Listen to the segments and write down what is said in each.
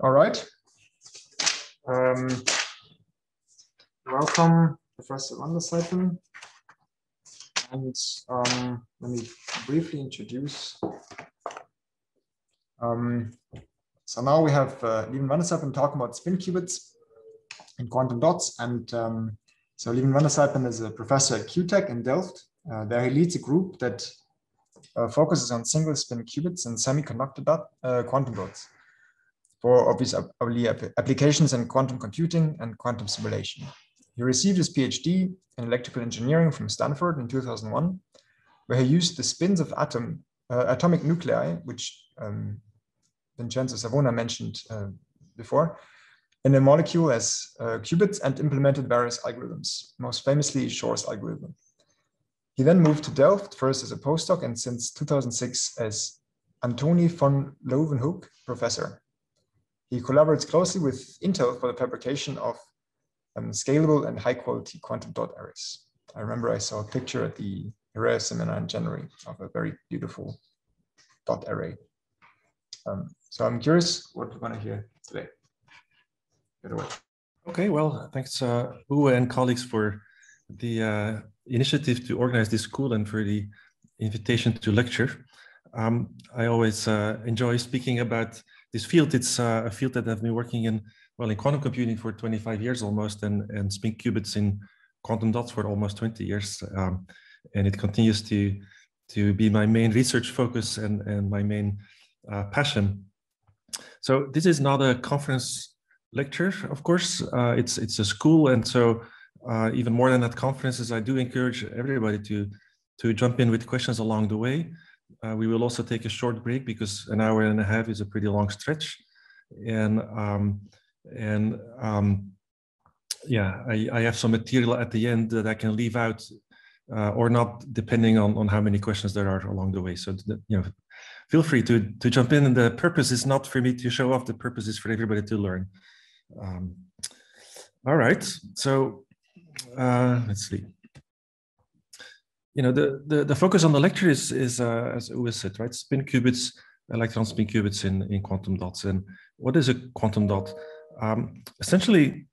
All right. Um, welcome, Professor Vandersypen. And um, let me briefly introduce. Um, so now we have uh, der Vandersypen talking about spin qubits and quantum dots. And so um, so der Vandersypen is a professor at QuTech in Delft. Uh, there he leads a group that uh, focuses on single spin qubits and semiconductor dot, uh, quantum dots for obvious applications in quantum computing and quantum simulation. He received his PhD in electrical engineering from Stanford in 2001, where he used the spins of atom, uh, atomic nuclei, which um, Vincenzo Savona mentioned uh, before, in a molecule as uh, qubits and implemented various algorithms, most famously Shor's algorithm. He then moved to Delft, first as a postdoc and since 2006 as Antoni van Leeuwenhoek professor. He collaborates closely with Intel for the fabrication of um, scalable and high quality quantum dot arrays. I remember I saw a picture at the Array seminar in January of a very beautiful dot array. Um, so I'm curious what we're going to hear today. Okay, well, thanks uh, Uwe and colleagues for the uh, initiative to organize this school and for the invitation to lecture. Um, I always uh, enjoy speaking about this field, it's uh, a field that I've been working in, well, in quantum computing for 25 years almost, and, and spin qubits in quantum dots for almost 20 years. Um, and it continues to, to be my main research focus and, and my main uh, passion. So this is not a conference lecture, of course. Uh, it's, it's a school. And so uh, even more than at conferences, I do encourage everybody to, to jump in with questions along the way. Uh, we will also take a short break because an hour and a half is a pretty long stretch. And um, and um, yeah, I, I have some material at the end that I can leave out uh, or not, depending on, on how many questions there are along the way. So you know, feel free to to jump in. And the purpose is not for me to show off. The purpose is for everybody to learn. Um, all right. So uh, let's see you know, the, the, the focus on the lecture is, is uh, as Uwe said, right? Spin qubits, electron spin qubits in, in quantum dots. And what is a quantum dot? Um, essentially,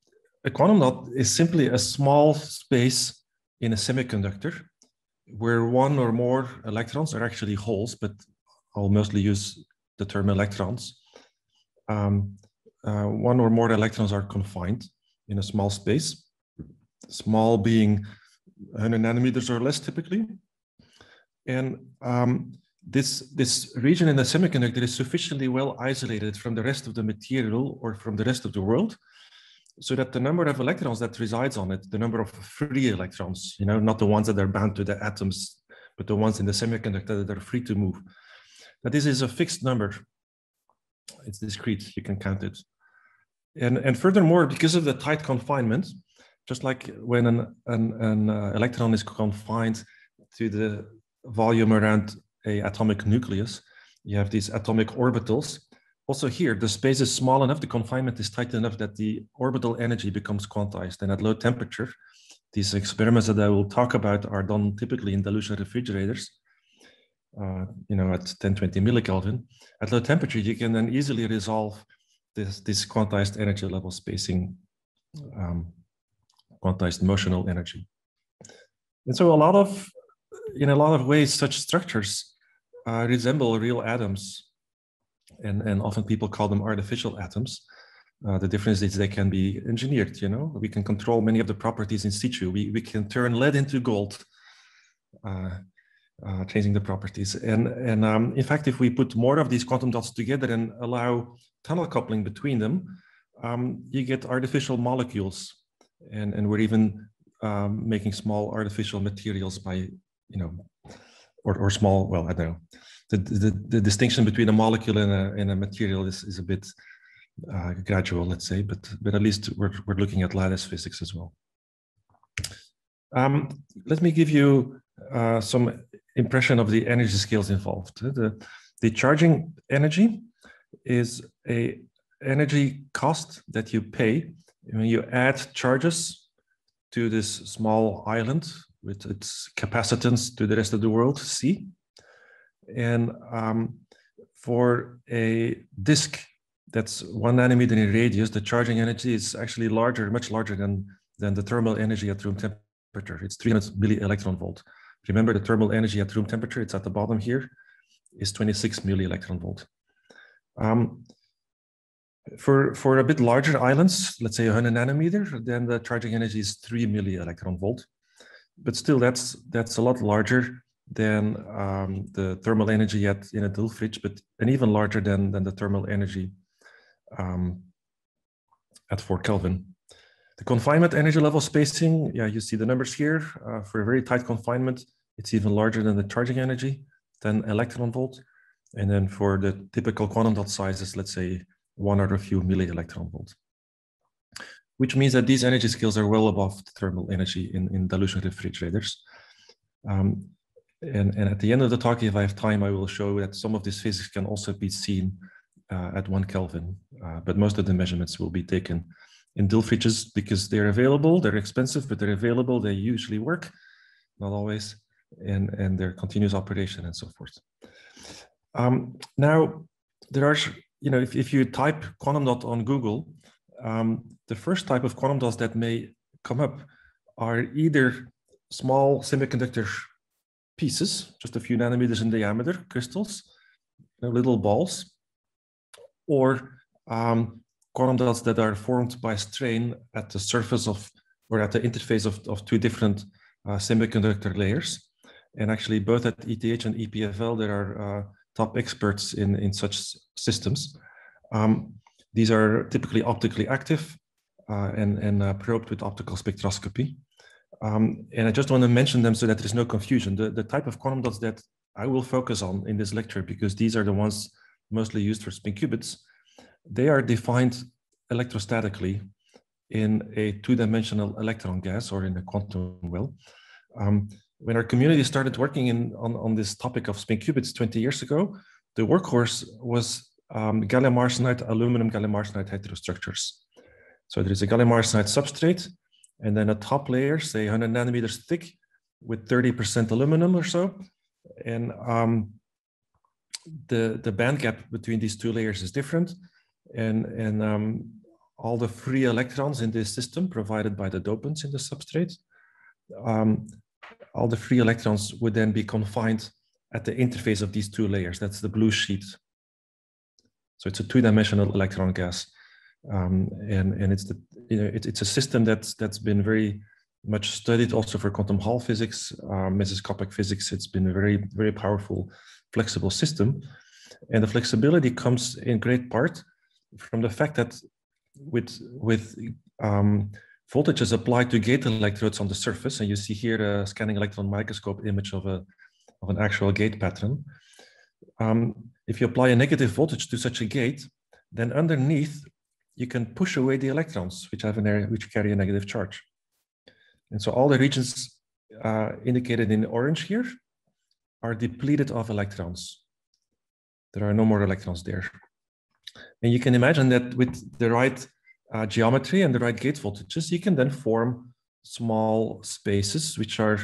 a quantum dot is simply a small space in a semiconductor where one or more electrons are actually holes, but I'll mostly use the term electrons. Um, uh, one or more electrons are confined in a small space, small being 100 nanometers or less typically. And um, this, this region in the semiconductor is sufficiently well isolated from the rest of the material or from the rest of the world so that the number of electrons that resides on it, the number of free electrons, you know, not the ones that are bound to the atoms, but the ones in the semiconductor that are free to move, that this is a fixed number. It's discrete, you can count it. And, and furthermore, because of the tight confinement, just like when an, an, an uh, electron is confined to the volume around a atomic nucleus, you have these atomic orbitals. Also here, the space is small enough, the confinement is tight enough that the orbital energy becomes quantized. And at low temperature, these experiments that I will talk about are done typically in dilution refrigerators, uh, you know, at 10, 20 millikelvin. At low temperature, you can then easily resolve this, this quantized energy level spacing um, quantized motional energy. And so a lot of, in a lot of ways, such structures uh, resemble real atoms. And, and often people call them artificial atoms. Uh, the difference is they can be engineered, you know, we can control many of the properties in situ. We, we can turn lead into gold, uh, uh, changing the properties. And, and um, in fact, if we put more of these quantum dots together and allow tunnel coupling between them, um, you get artificial molecules and and we're even um, making small artificial materials by you know or, or small well i don't know. The, the, the distinction between a molecule and a, and a material is, is a bit uh, gradual let's say but but at least we're, we're looking at lattice physics as well. Um, let me give you uh, some impression of the energy scales involved. The, the charging energy is a energy cost that you pay when you add charges to this small island with its capacitance to the rest of the world, C, and um, for a disk that's one nanometer in radius, the charging energy is actually larger, much larger than, than the thermal energy at room temperature. It's 300 milli electron volt. Remember the thermal energy at room temperature, it's at the bottom here, is 26 milli electron volt. Um, for, for a bit larger islands, let's say 100 nanometer, then the charging energy is 3 milli electron volt. But still, that's, that's a lot larger than um, the thermal energy at in a DIL fridge, but and even larger than, than the thermal energy um, at 4 Kelvin. The confinement energy level spacing, yeah, you see the numbers here. Uh, for a very tight confinement, it's even larger than the charging energy, 10 electron volt. And then for the typical quantum dot sizes, let's say one or a few milli electron volts, Which means that these energy scales are well above the thermal energy in, in dilution refrigerators. Um, and, and at the end of the talk, if I have time, I will show that some of this physics can also be seen uh, at one Kelvin, uh, but most of the measurements will be taken in Dilfridges because they're available, they're expensive, but they're available, they usually work, not always, and, and they're continuous operation and so forth. Um, now, there are, you know, if, if you type quantum dot on Google, um, the first type of quantum dots that may come up are either small semiconductor pieces, just a few nanometers in diameter, crystals, little balls, or um, quantum dots that are formed by strain at the surface of or at the interface of, of two different uh, semiconductor layers. And actually, both at ETH and EPFL, there are uh, top experts in, in such systems. Um, these are typically optically active uh, and, and uh, probed with optical spectroscopy. Um, and I just want to mention them so that there's no confusion. The, the type of quantum dots that I will focus on in this lecture, because these are the ones mostly used for spin qubits, they are defined electrostatically in a two-dimensional electron gas or in a quantum well. Um, when our community started working in, on, on this topic of spin qubits 20 years ago, the workhorse was um, gallium arsenide, aluminum gallium arsenide heterostructures. So there is a gallium arsenide substrate, and then a top layer, say 100 nanometers thick, with 30% aluminum or so. And um, the, the band gap between these two layers is different. And, and um, all the free electrons in this system provided by the dopants in the substrate, um, all the free electrons would then be confined at the interface of these two layers. That's the blue sheet. So it's a two-dimensional electron gas. Um, and, and it's, the, you know, it, it's a system that's, that's been very much studied also for quantum Hall physics, uh, mesoscopic physics. It's been a very, very powerful, flexible system. And the flexibility comes in great part from the fact that with, with um, voltages applied to gate electrodes on the surface, and you see here a scanning electron microscope image of, a, of an actual gate pattern. Um, if you apply a negative voltage to such a gate, then underneath you can push away the electrons which have an area which carry a negative charge. And so all the regions uh, indicated in orange here are depleted of electrons. There are no more electrons there. And you can imagine that with the right uh, geometry and the right gate voltages, you can then form small spaces which are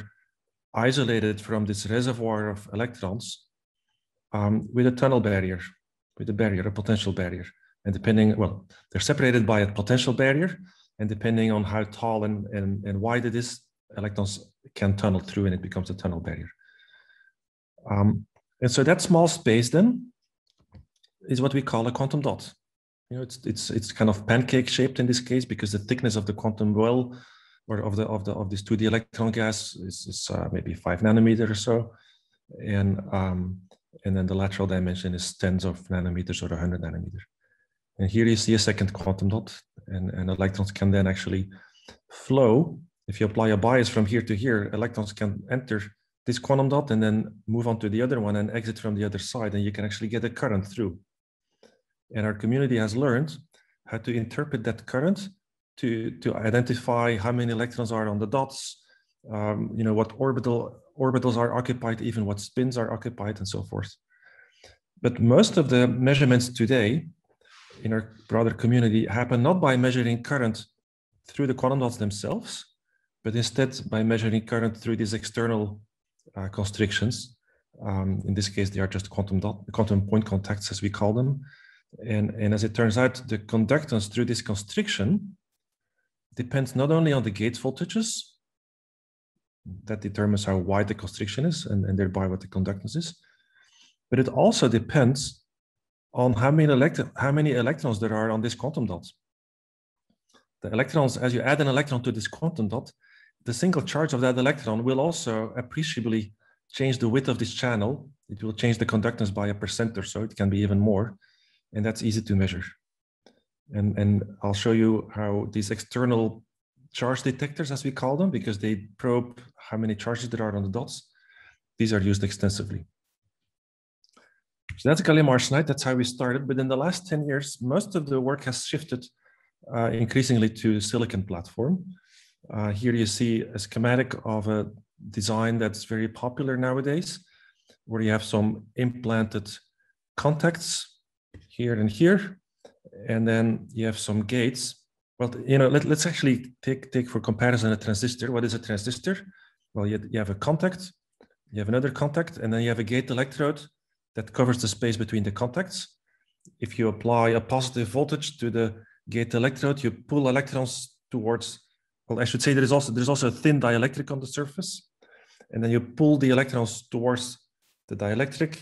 isolated from this reservoir of electrons um, with a tunnel barrier, with a barrier, a potential barrier. And depending, well, they're separated by a potential barrier, and depending on how tall and, and, and wide it is, electrons can tunnel through and it becomes a tunnel barrier. Um, and so that small space then is what we call a quantum dot. You know, it's it's it's kind of pancake shaped in this case because the thickness of the quantum well or of the of the of this 2D electron gas is, is uh, maybe five nanometer or so, and um, and then the lateral dimension is tens of nanometers or 100 nanometer. And here you see a second quantum dot, and, and electrons can then actually flow. If you apply a bias from here to here, electrons can enter this quantum dot and then move on to the other one and exit from the other side, and you can actually get a current through. And our community has learned how to interpret that current to, to identify how many electrons are on the dots, um, you know, what orbital orbitals are occupied, even what spins are occupied and so forth. But most of the measurements today in our broader community happen not by measuring current through the quantum dots themselves, but instead by measuring current through these external uh, constrictions. Um, in this case, they are just quantum dot, quantum point contacts, as we call them, And, and as it turns out, the conductance through this constriction depends not only on the gate voltages, that determines how wide the constriction is and, and thereby what the conductance is, but it also depends on how many, how many electrons there are on this quantum dot. The electrons, as you add an electron to this quantum dot, the single charge of that electron will also appreciably change the width of this channel. It will change the conductance by a percent or so. It can be even more, and that's easy to measure. And, and I'll show you how these external charge detectors, as we call them, because they probe how many charges there are on the dots. These are used extensively. So that's gallium arsenide. That's how we started. But in the last 10 years, most of the work has shifted uh, increasingly to silicon platform. Uh, here you see a schematic of a design that's very popular nowadays, where you have some implanted contacts here and here, and then you have some gates. Well, you know, let, us actually take, take for comparison a transistor. What is a transistor? Well, you, you have a contact, you have another contact, and then you have a gate electrode that covers the space between the contacts. If you apply a positive voltage to the gate electrode, you pull electrons towards, well, I should say there is also, there's also a thin dielectric on the surface. And then you pull the electrons towards the dielectric.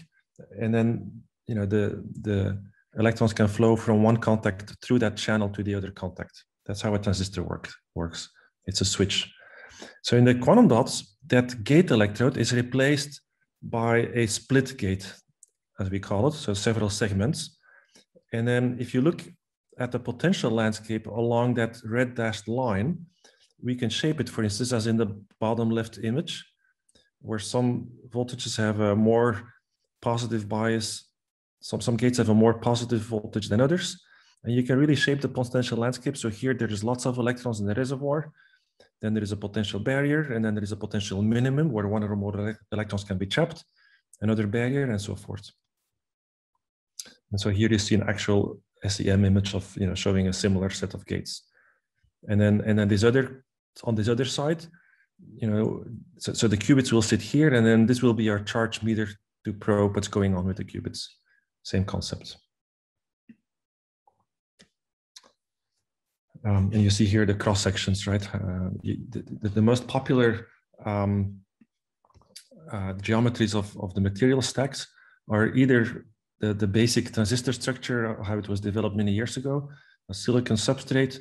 And then, you know, the, the electrons can flow from one contact through that channel to the other contact. That's how a transistor work, works. It's a switch. So in the quantum dots, that gate electrode is replaced by a split gate as we call it, so several segments. And then if you look at the potential landscape along that red dashed line, we can shape it, for instance, as in the bottom left image, where some voltages have a more positive bias, some, some gates have a more positive voltage than others, and you can really shape the potential landscape. So here there is lots of electrons in the reservoir, then there is a potential barrier, and then there is a potential minimum where one or more electrons can be trapped, another barrier, and so forth. And so here you see an actual SEM image of you know showing a similar set of gates. And then and then this other on this other side, you know, so, so the qubits will sit here, and then this will be our charge meter to probe what's going on with the qubits. Same concept. Um, and you see here the cross sections, right? Uh, the, the, the, most popular um, uh, geometries of, of the material stacks are either the, the basic transistor structure, how it was developed many years ago, a silicon substrate,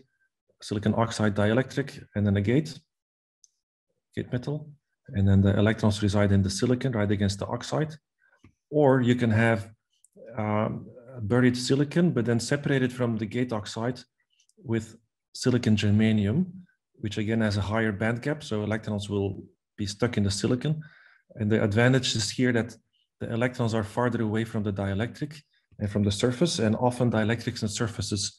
silicon oxide dielectric, and then a gate, gate metal. And then the electrons reside in the silicon right against the oxide. Or you can have Um, buried silicon, but then separated from the gate oxide with silicon germanium, which again has a higher band gap. So electrons will be stuck in the silicon. And the advantage is here that the electrons are farther away from the dielectric and from the surface, and often dielectrics and surfaces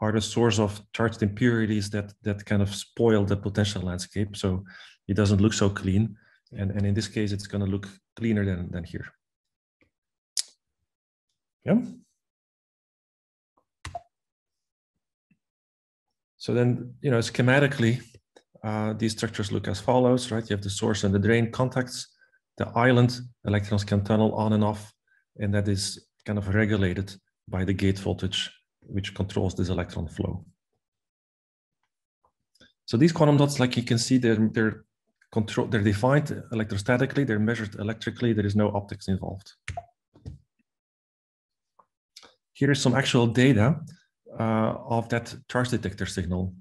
are the source of charged impurities that that kind of spoil the potential landscape. So it doesn't look so clean. And, and in this case, it's going to look cleaner than, than here. Yeah. So then, you know, schematically, uh, these structures look as follows, right? You have the source and the drain contacts the island electrons can tunnel on and off, and that is kind of regulated by the gate voltage, which controls this electron flow. So these quantum dots, like you can see, they're, they're, control, they're defined electrostatically, they're measured electrically, there is no optics involved. Here is some actual data uh, of that charge detector signal.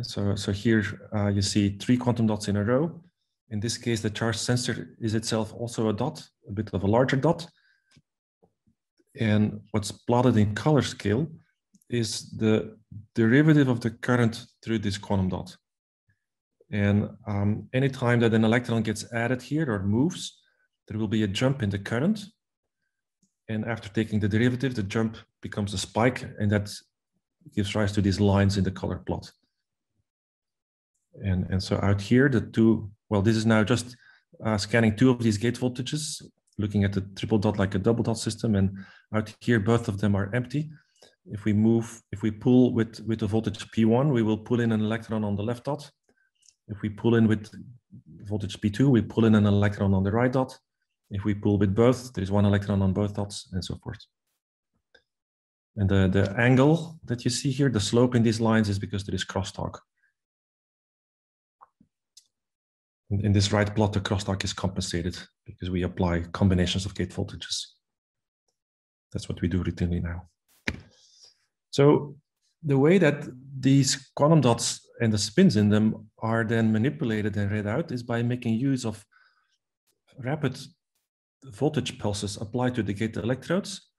So, so here uh, you see three quantum dots in a row. In this case, the charge sensor is itself also a dot, a bit of a larger dot. And what's plotted in color scale is the derivative of the current through this quantum dot. And um, anytime that an electron gets added here or moves, there will be a jump in the current. And after taking the derivative, the jump becomes a spike, and that gives rise to these lines in the color plot. And, and so out here, the two well, this is now just uh, scanning two of these gate voltages, looking at the triple dot like a double dot system. And out here, both of them are empty. If we move, if we pull with, with the voltage P1, we will pull in an electron on the left dot. If we pull in with voltage P2, we pull in an electron on the right dot. If we pull with both, there is one electron on both dots and so forth. And the, the angle that you see here, the slope in these lines is because there is crosstalk. In, in this right plot, the crosstalk is compensated because we apply combinations of gate voltages. That's what we do routinely now. So the way that these quantum dots and the spins in them are then manipulated and read out is by making use of rapid voltage pulses applied to the gate electrodes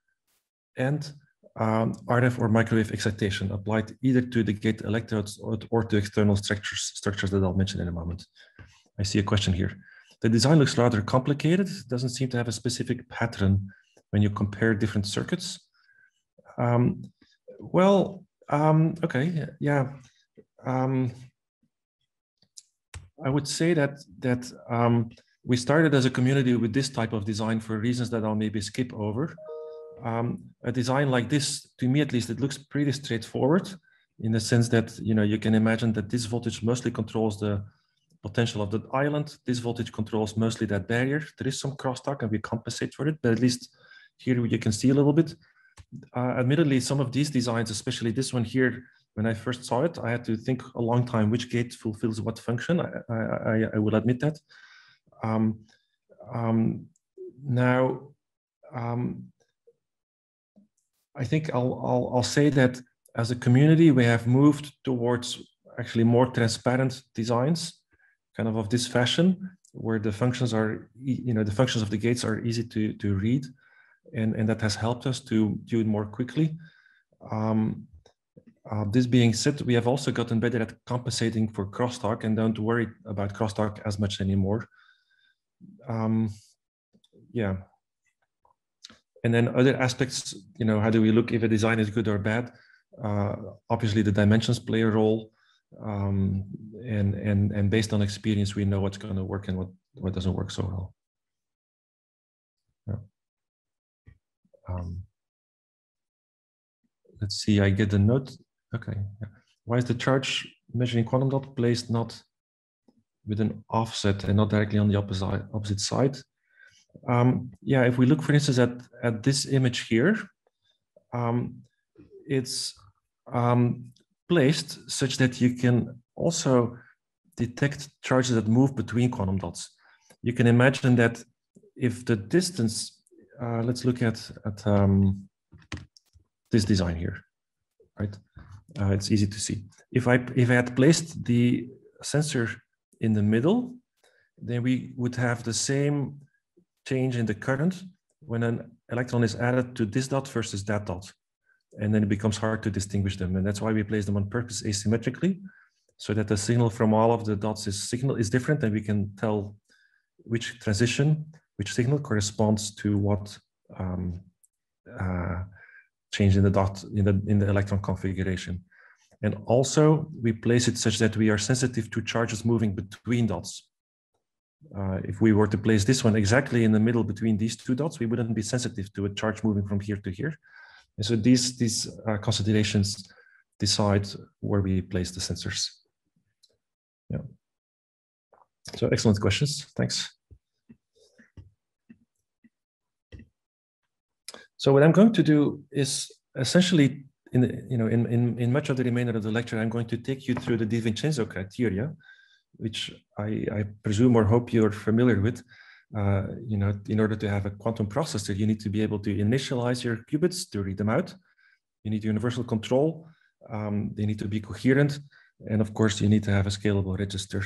and um, RF or microwave excitation applied either to the gate electrodes or, or to external structures, structures that I'll mention in a moment. I see a question here. The design looks rather complicated, It doesn't seem to have a specific pattern when you compare different circuits. Um, well, um, okay, yeah. Um, I would say that that um, we started as a community with this type of design for reasons that I'll maybe skip over. Um, a design like this, to me at least, it looks pretty straightforward in the sense that you know you can imagine that this voltage mostly controls the potential of the island. This voltage controls mostly that barrier. There is some crosstalk and we compensate for it, but at least here you can see a little bit. Uh, admittedly, some of these designs, especially this one here, when I first saw it, I had to think a long time which gate fulfills what function. I, I, I will admit that. Um, um, now, um, I think I'll, I'll, I'll say that as a community, we have moved towards actually more transparent designs, kind of of this fashion, where the functions are, you know, the functions of the gates are easy to, to read and, and that has helped us to do it more quickly. Um, uh, this being said, we have also gotten better at compensating for crosstalk and don't worry about crosstalk as much anymore. Um, yeah. And then other aspects, you know, how do we look if a design is good or bad? Uh, obviously, the dimensions play a role. Um, and, and, and based on experience, we know what's going to work and what, what doesn't work so well. Um, let's see, I get the note. Okay. Yeah. Why is the charge measuring quantum dot placed not with an offset and not directly on the opposite, opposite side? Um, yeah, if we look, for instance, at, at this image here, um, it's um, placed such that you can also detect charges that move between quantum dots. You can imagine that if the distance uh, let's look at, at um, this design here, right? Uh, it's easy to see. If I, if I had placed the sensor in the middle, then we would have the same change in the current when an electron is added to this dot versus that dot. And then it becomes hard to distinguish them. And that's why we place them on purpose asymmetrically, so that the signal from all of the dots is signal is different and we can tell which transition which signal corresponds to what um, uh, change in the dot in the in the electron configuration. And also we place it such that we are sensitive to charges moving between dots. Uh, if we were to place this one exactly in the middle between these two dots, we wouldn't be sensitive to a charge moving from here to here. And so these, these uh, considerations decide where we place the sensors. Yeah. So excellent questions. Thanks. So what I'm going to do is essentially, in the, you know, in, in, in much of the remainder of the lecture, I'm going to take you through the DiVincenzo criteria, which I, I presume or hope you're familiar with. Uh, you know, in order to have a quantum processor, you need to be able to initialize your qubits to read them out. You need universal control. Um, they need to be coherent. And of course, you need to have a scalable register,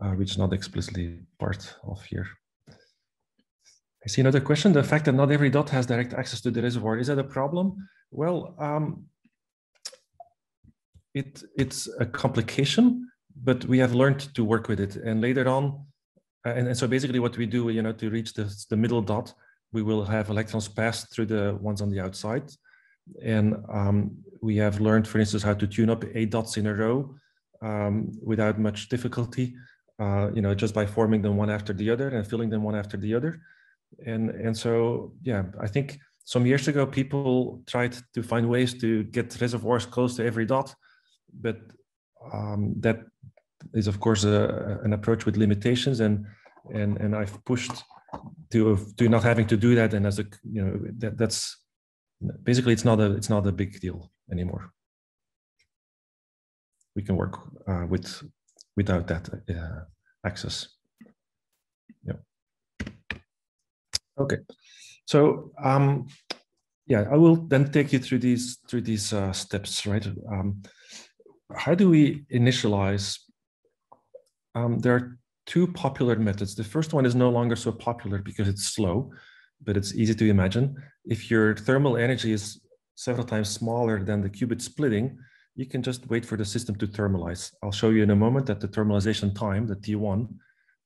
uh, which is not explicitly part of here. I see another question. The fact that not every dot has direct access to the reservoir, is that a problem? Well, um, it, it's a complication, but we have learned to work with it. And later on, uh, and, and, so basically what we do, you know, to reach the, the middle dot, we will have electrons pass through the ones on the outside. And um, we have learned, for instance, how to tune up eight dots in a row um, without much difficulty, uh, you know, just by forming them one after the other and filling them one after the other and and so yeah i think some years ago people tried to find ways to get reservoirs close to every dot but um, that is of course a, an approach with limitations and and and i've pushed to to not having to do that and as a you know that that's basically it's not a it's not a big deal anymore. We can work uh, with without that uh, access. Yeah. Okay. So um, yeah, I will then take you through these through these uh, steps, right? Um, how do we initialize? Um, there are two popular methods. The first one is no longer so popular because it's slow, but it's easy to imagine. If your thermal energy is several times smaller than the qubit splitting, you can just wait for the system to thermalize. I'll show you in a moment that the thermalization time, the T1,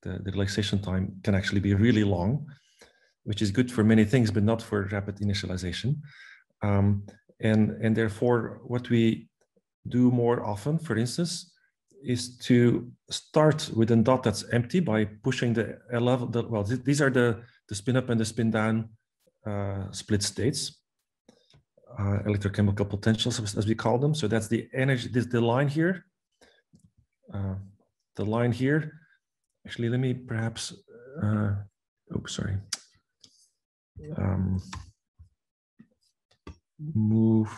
the, the relaxation time can actually be really long, which is good for many things, but not for rapid initialization. Um, and, and therefore, what we do more often, for instance, is to start with a dot that's empty by pushing the level. The, well, th these are the, the spin up and the spin down uh, split states, uh, electrochemical potentials, as, we call them. So that's the energy, this the line here. Uh, the line here. Actually, let me perhaps, oh, sorry. Um, move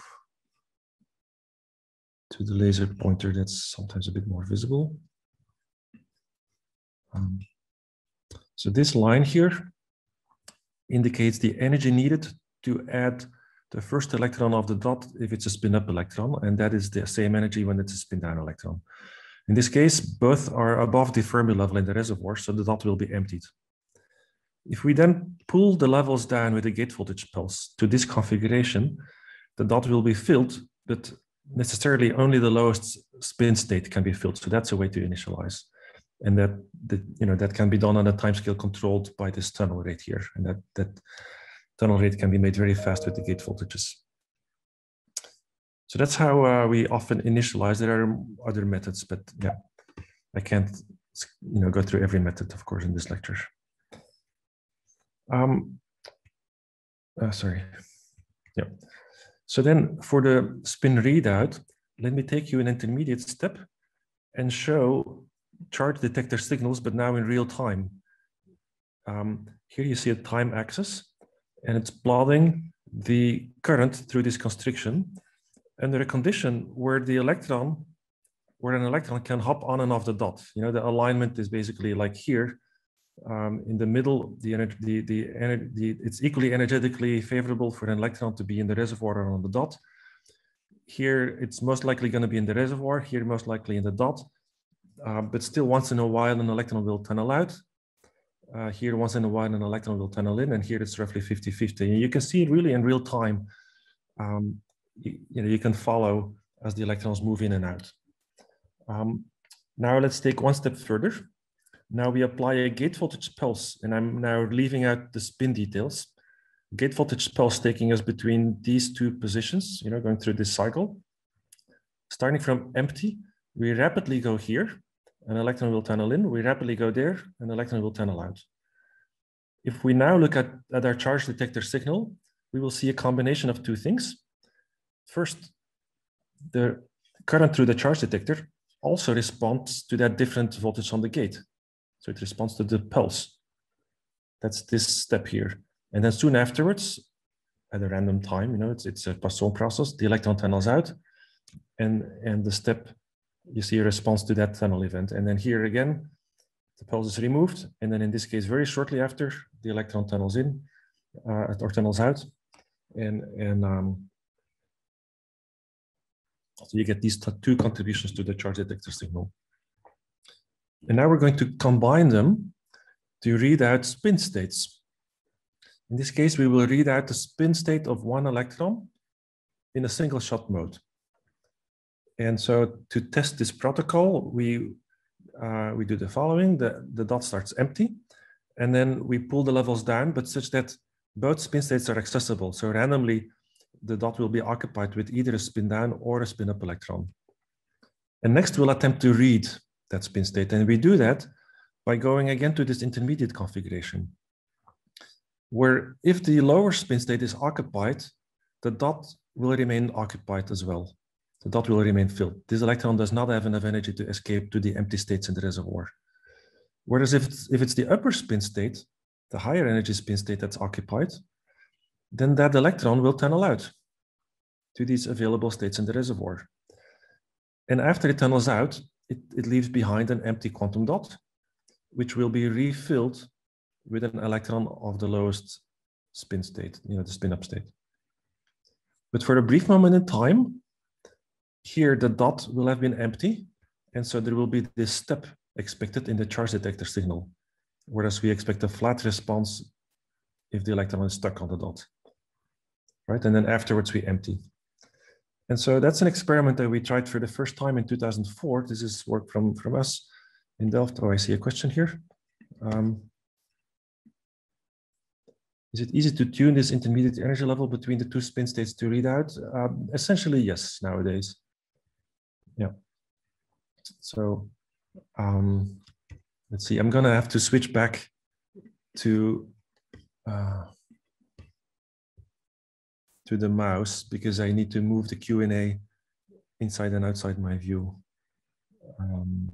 to the laser pointer that's sometimes a bit more visible. Um, so this line here indicates the energy needed to add the first electron of the dot if it's a spin up electron, and that is the same energy when it's a spin down electron. In this case, both are above the Fermi level in the reservoir, so the dot will be emptied. If we then pull the levels down with a gate voltage pulse to this configuration, the dot will be filled, but necessarily only the lowest spin state can be filled. So that's a way to initialize. And that, that you know that can be done on a time scale controlled by this tunnel rate here. And that, that tunnel rate can be made very fast with the gate voltages. So that's how uh, we often initialize. There are other methods, but yeah, I can't you know go through every method, of course, in this lecture. Um, uh, sorry. Yeah. So then for the spin readout, let me take you an intermediate step and show charge detector signals, but now in real time. Um, here you see a time axis, and it's plotting the current through this constriction under a condition where the electron, where an electron can hop on and off the dot. You know, the alignment is basically like here, um, in the middle, the energy, the, the, the, it's equally energetically favorable for an electron to be in the reservoir or on the dot. Here, it's most likely going to be in the reservoir, here most likely in the dot, uh, but still once in a while an electron will tunnel out. Uh, here, once in a while, an electron will tunnel in, and here it's roughly 50-50. And you can see it really in real time. Um, you, you, know, you can follow as the electrons move in and out. Um, now let's take one step further. Now we apply a gate voltage pulse, and I'm now leaving out the spin details. Gate voltage pulse taking us between these two positions, you know, going through this cycle. Starting from empty, we rapidly go here, an electron will tunnel in, we rapidly go there, an electron will tunnel out. If we now look at, at our charge detector signal, we will see a combination of two things. First, the current through the charge detector also responds to that different voltage on the gate. So it responds to the pulse. That's this step here. And then soon afterwards, at a random time, you know, it's, it's a Poisson process, the electron tunnels out and, and the step, you see a response to that tunnel event. And then here again, the pulse is removed. And then in this case, very shortly after, the electron tunnels in uh, or tunnels out. And, and um, so you get these two contributions to the charge detector signal. And now we're going to combine them to read out spin states. In this case, we will read out the spin state of one electron in a single shot mode. And so to test this protocol, we, uh, we do the following. The, the dot starts empty, and then we pull the levels down, but such that both spin states are accessible. So randomly, the dot will be occupied with either a spin down or a spin up electron. And next, we'll attempt to read that spin state. And we do that by going again to this intermediate configuration, where if the lower spin state is occupied, the dot will remain occupied as well. The dot will remain filled. This electron does not have enough energy to escape to the empty states in the reservoir. Whereas if it's, if it's the upper spin state, the higher energy spin state that's occupied, then that electron will tunnel out to these available states in the reservoir. And after it tunnels out, it, it leaves behind an empty quantum dot, which will be refilled with an electron of the lowest spin state, you know, the spin up state. But for a brief moment in time, here the dot will have been empty. And so there will be this step expected in the charge detector signal, whereas we expect a flat response if the electron is stuck on the dot, right? And then afterwards we empty. And so that's an experiment that we tried for the first time in 2004. This is work from, from us in Delft. Oh, I see a question here. Um, is it easy to tune this intermediate energy level between the two spin states to read out? Um, essentially, yes, nowadays. Yeah. So um, let's see, I'm gonna have to switch back to uh, to the mouse because I need to move the Q&A inside and outside my view. Um,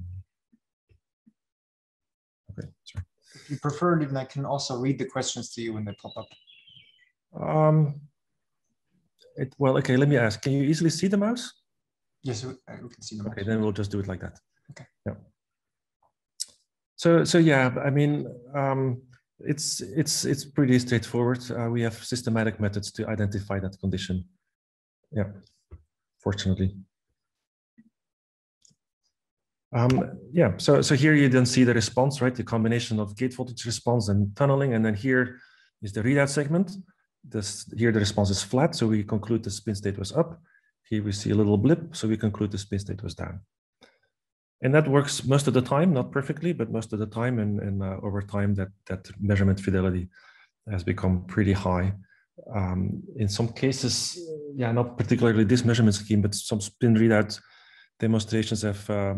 okay, sorry if you prefer, even I can also read the questions to you when they pop up. Um, it, well, okay, let me ask, can you easily see the mouse? Yes, we, uh, we can see the mouse. Okay, then we'll just do it like that. Okay. Yeah. So, so yeah, I mean, um, it's it's it's pretty straightforward. Uh, we have systematic methods to identify that condition. Yeah, fortunately. Um, yeah, so, so here you then see the response, right? The combination of gate voltage response and tunneling. And then here is the readout segment. This Here the response is flat, so we conclude the spin state was up. Here we see a little blip, so we conclude the spin state was down. And that works most of the time, not perfectly, but most of the time. And, and uh, over time, that, that measurement fidelity has become pretty high. Um, in some cases, yeah, not particularly this measurement scheme, but some spin readout demonstrations have uh,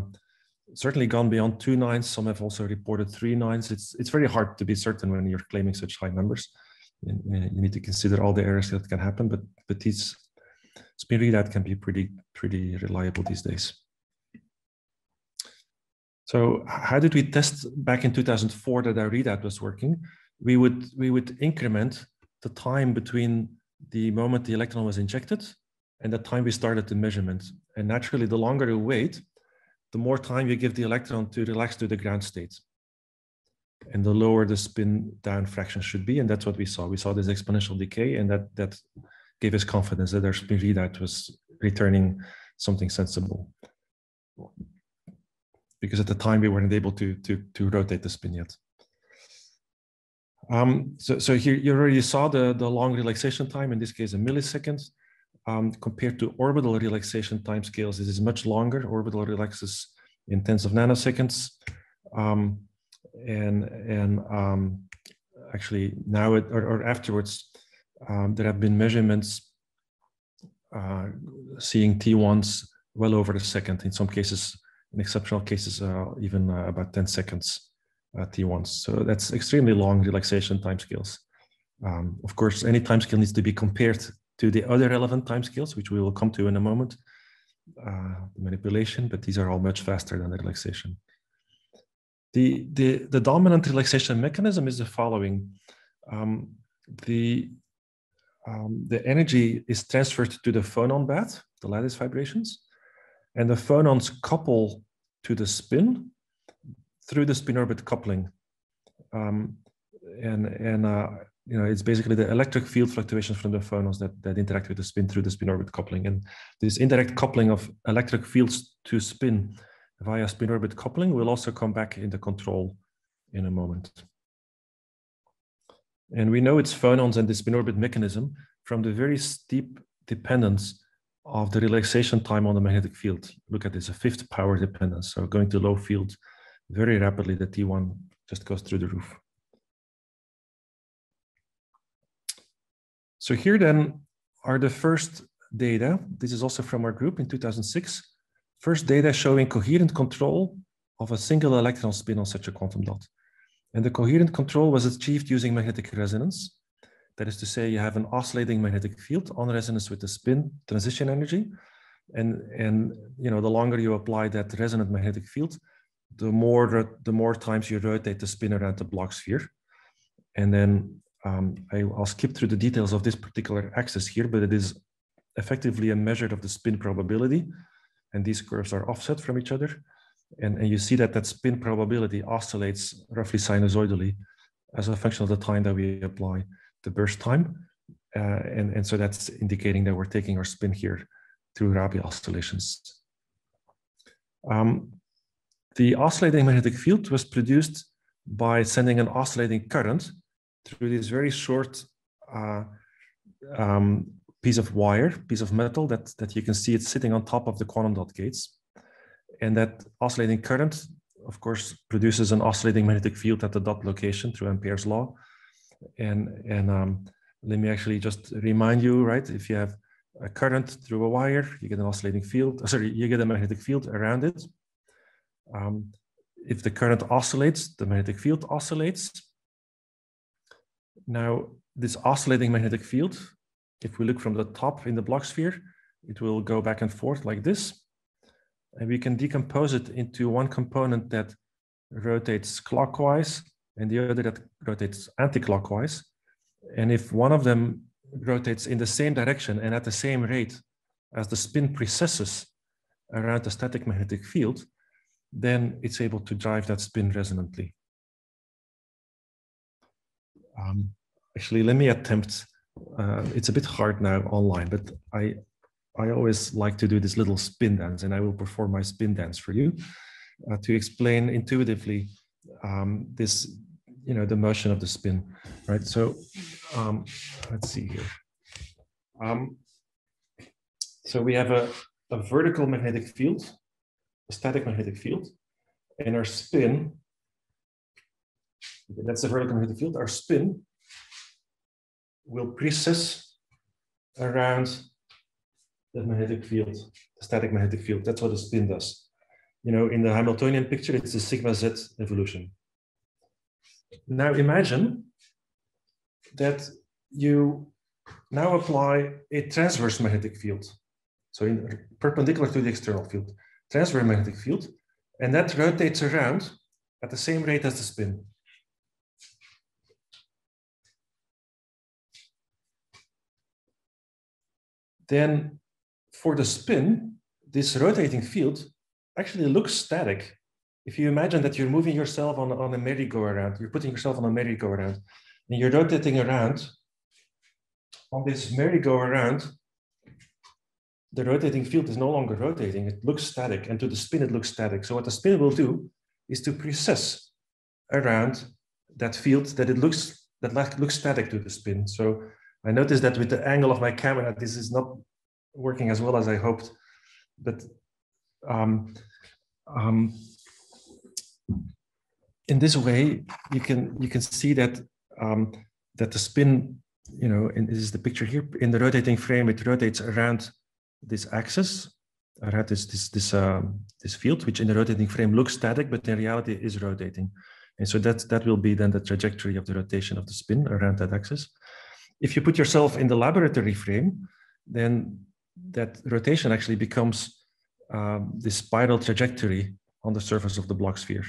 certainly gone beyond two nines. Some have also reported three nines. It's it's very hard to be certain when you're claiming such high numbers. You, you need to consider all the errors that can happen, but but these spin readout can be pretty pretty reliable these days. So how did we test back in 2004 that our readout was working? We would we would increment the time between the moment the electron was injected and the time we started the measurement. And naturally, the longer you wait, the more time you give the electron to relax to the ground state. And the lower the spin down fraction should be. And that's what we saw. We saw this exponential decay, and that, that gave us confidence that our spin readout was returning something sensible. Because at the time we weren't able to, to, to rotate the spin yet. Um, so, so here you already saw the, the long relaxation time, in this case, a millisecond. Um, compared to orbital relaxation timescales, this is much longer. Orbital relaxes in tens of nanoseconds. Um, and and um, actually now it, or, or afterwards, um, there have been measurements uh, seeing T1s well over a second. In some cases, in exceptional cases, even uh, about 10 seconds uh, T1s. So that's extremely long relaxation timescales. Um, of course, any timescale needs to be compared to the other relevant timescales, which we will come to in a moment, uh, manipulation, but these are all much faster than the relaxation. The, the, the dominant relaxation mechanism is the following. Um, the, um, the energy is transferred to the phonon bath, the lattice vibrations, and the phonons couple to the spin through the spin orbit coupling. Um, and and uh, you know, it's basically the electric field fluctuations from the phonons that, that interact with the spin through the spin orbit coupling. And this indirect coupling of electric fields to spin via spin orbit coupling will also come back into control in a moment. And we know it's phonons and the spin orbit mechanism from the very steep dependence of the relaxation time on the magnetic field. Look at this, a fifth power dependence. So going to low field very rapidly, the T1 just goes through the roof. So here then are the first data. This is also from our group in 2006. First data showing coherent control of a single electron spin on such a quantum dot. And the coherent control was achieved using magnetic resonance. That is to say, you have an oscillating magnetic field on resonance with the spin transition energy. And, and you know, the longer you apply that resonant magnetic field, the more, the more times you rotate the spin around the Bloch sphere. And then Um, I, will skip through the details of this particular axis here, but it is effectively a measure of the spin probability. And these curves are offset from each other. And, and you see that that spin probability oscillates roughly sinusoidally as a function of the time that we apply the burst time. Uh, and, and so that's indicating that we're taking our spin here through Rabi oscillations. Um, the oscillating magnetic field was produced by sending an oscillating current through this very short uh, um, piece of wire, piece of metal that, that you can see it's sitting on top of the quantum dot gates. And that oscillating current, of course, produces an oscillating magnetic field at the dot location through Ampere's law. And, and um, let me actually just remind you, right? If you have a current through a wire, you get an oscillating field, sorry, you get a magnetic field around it. Um, if the current oscillates, the magnetic field oscillates. Now, this oscillating magnetic field, if we look from the top in the Bloch sphere, it will go back and forth like this. And we can decompose it into one component that rotates clockwise and the other that rotates anti-clockwise. And if one of them rotates in the same direction and at the same rate as the spin precesses around the static magnetic field, then it's able to drive that spin resonantly. Um, actually, let me attempt. Uh, it's a bit hard now online, but I I always like to do this little spin dance, and I will perform my spin dance for you uh, to explain intuitively um, this, you know, the motion of the spin, right? So um, let's see here. Um, so we have a, a vertical magnetic field a static magnetic field, and our spin, that's the vertical magnetic field, our spin will precess around the magnetic field, the static magnetic field. That's what a spin does. You know, in the Hamiltonian picture, it's a sigma z evolution. Now imagine that you now apply a transverse magnetic field. So in, perpendicular to the external field transverse magnetic field, and that rotates around at the same rate as the spin. Then for the spin, this rotating field actually looks static. If you imagine that you're moving yourself on, on a merry-go-round, you're putting yourself on a merry-go-round, and you're rotating around on this merry-go-round the rotating field is no longer rotating, it looks static, and to the spin, it looks static. So what the spin will do is to precess around that field that it looks that looks static to the spin. So I noticed that with the angle of my camera, this is not working as well as I hoped. But um, um, in this way, you can you can see that um, that the spin, you know, and this is the picture here in the rotating frame, it rotates around this axis around this this this um, this field, which in the rotating frame looks static, but in reality is rotating. And so that that will be then the trajectory of the rotation of the spin around that axis. If you put yourself in the laboratory frame, then that rotation actually becomes um, this spiral trajectory on the surface of the Bloch sphere.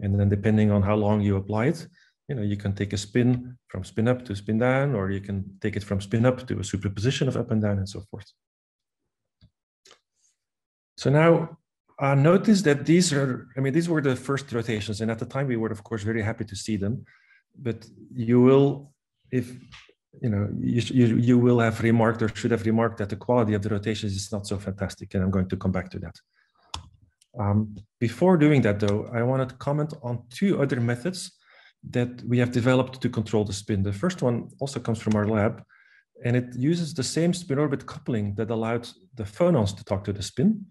And then depending on how long you apply it, you know, you can take a spin from spin up to spin down, or you can take it from spin up to a superposition of up and down and so forth. So now uh, notice that these are, I mean, these were the first rotations. And at the time we were of course very happy to see them, but you will, if, you know, you, you, you will have remarked or should have remarked that the quality of the rotations is not so fantastic. And I'm going to come back to that. Um, before doing that though, I wanted to comment on two other methods that we have developed to control the spin. The first one also comes from our lab, and it uses the same spin orbit coupling that allowed the phonons to talk to the spin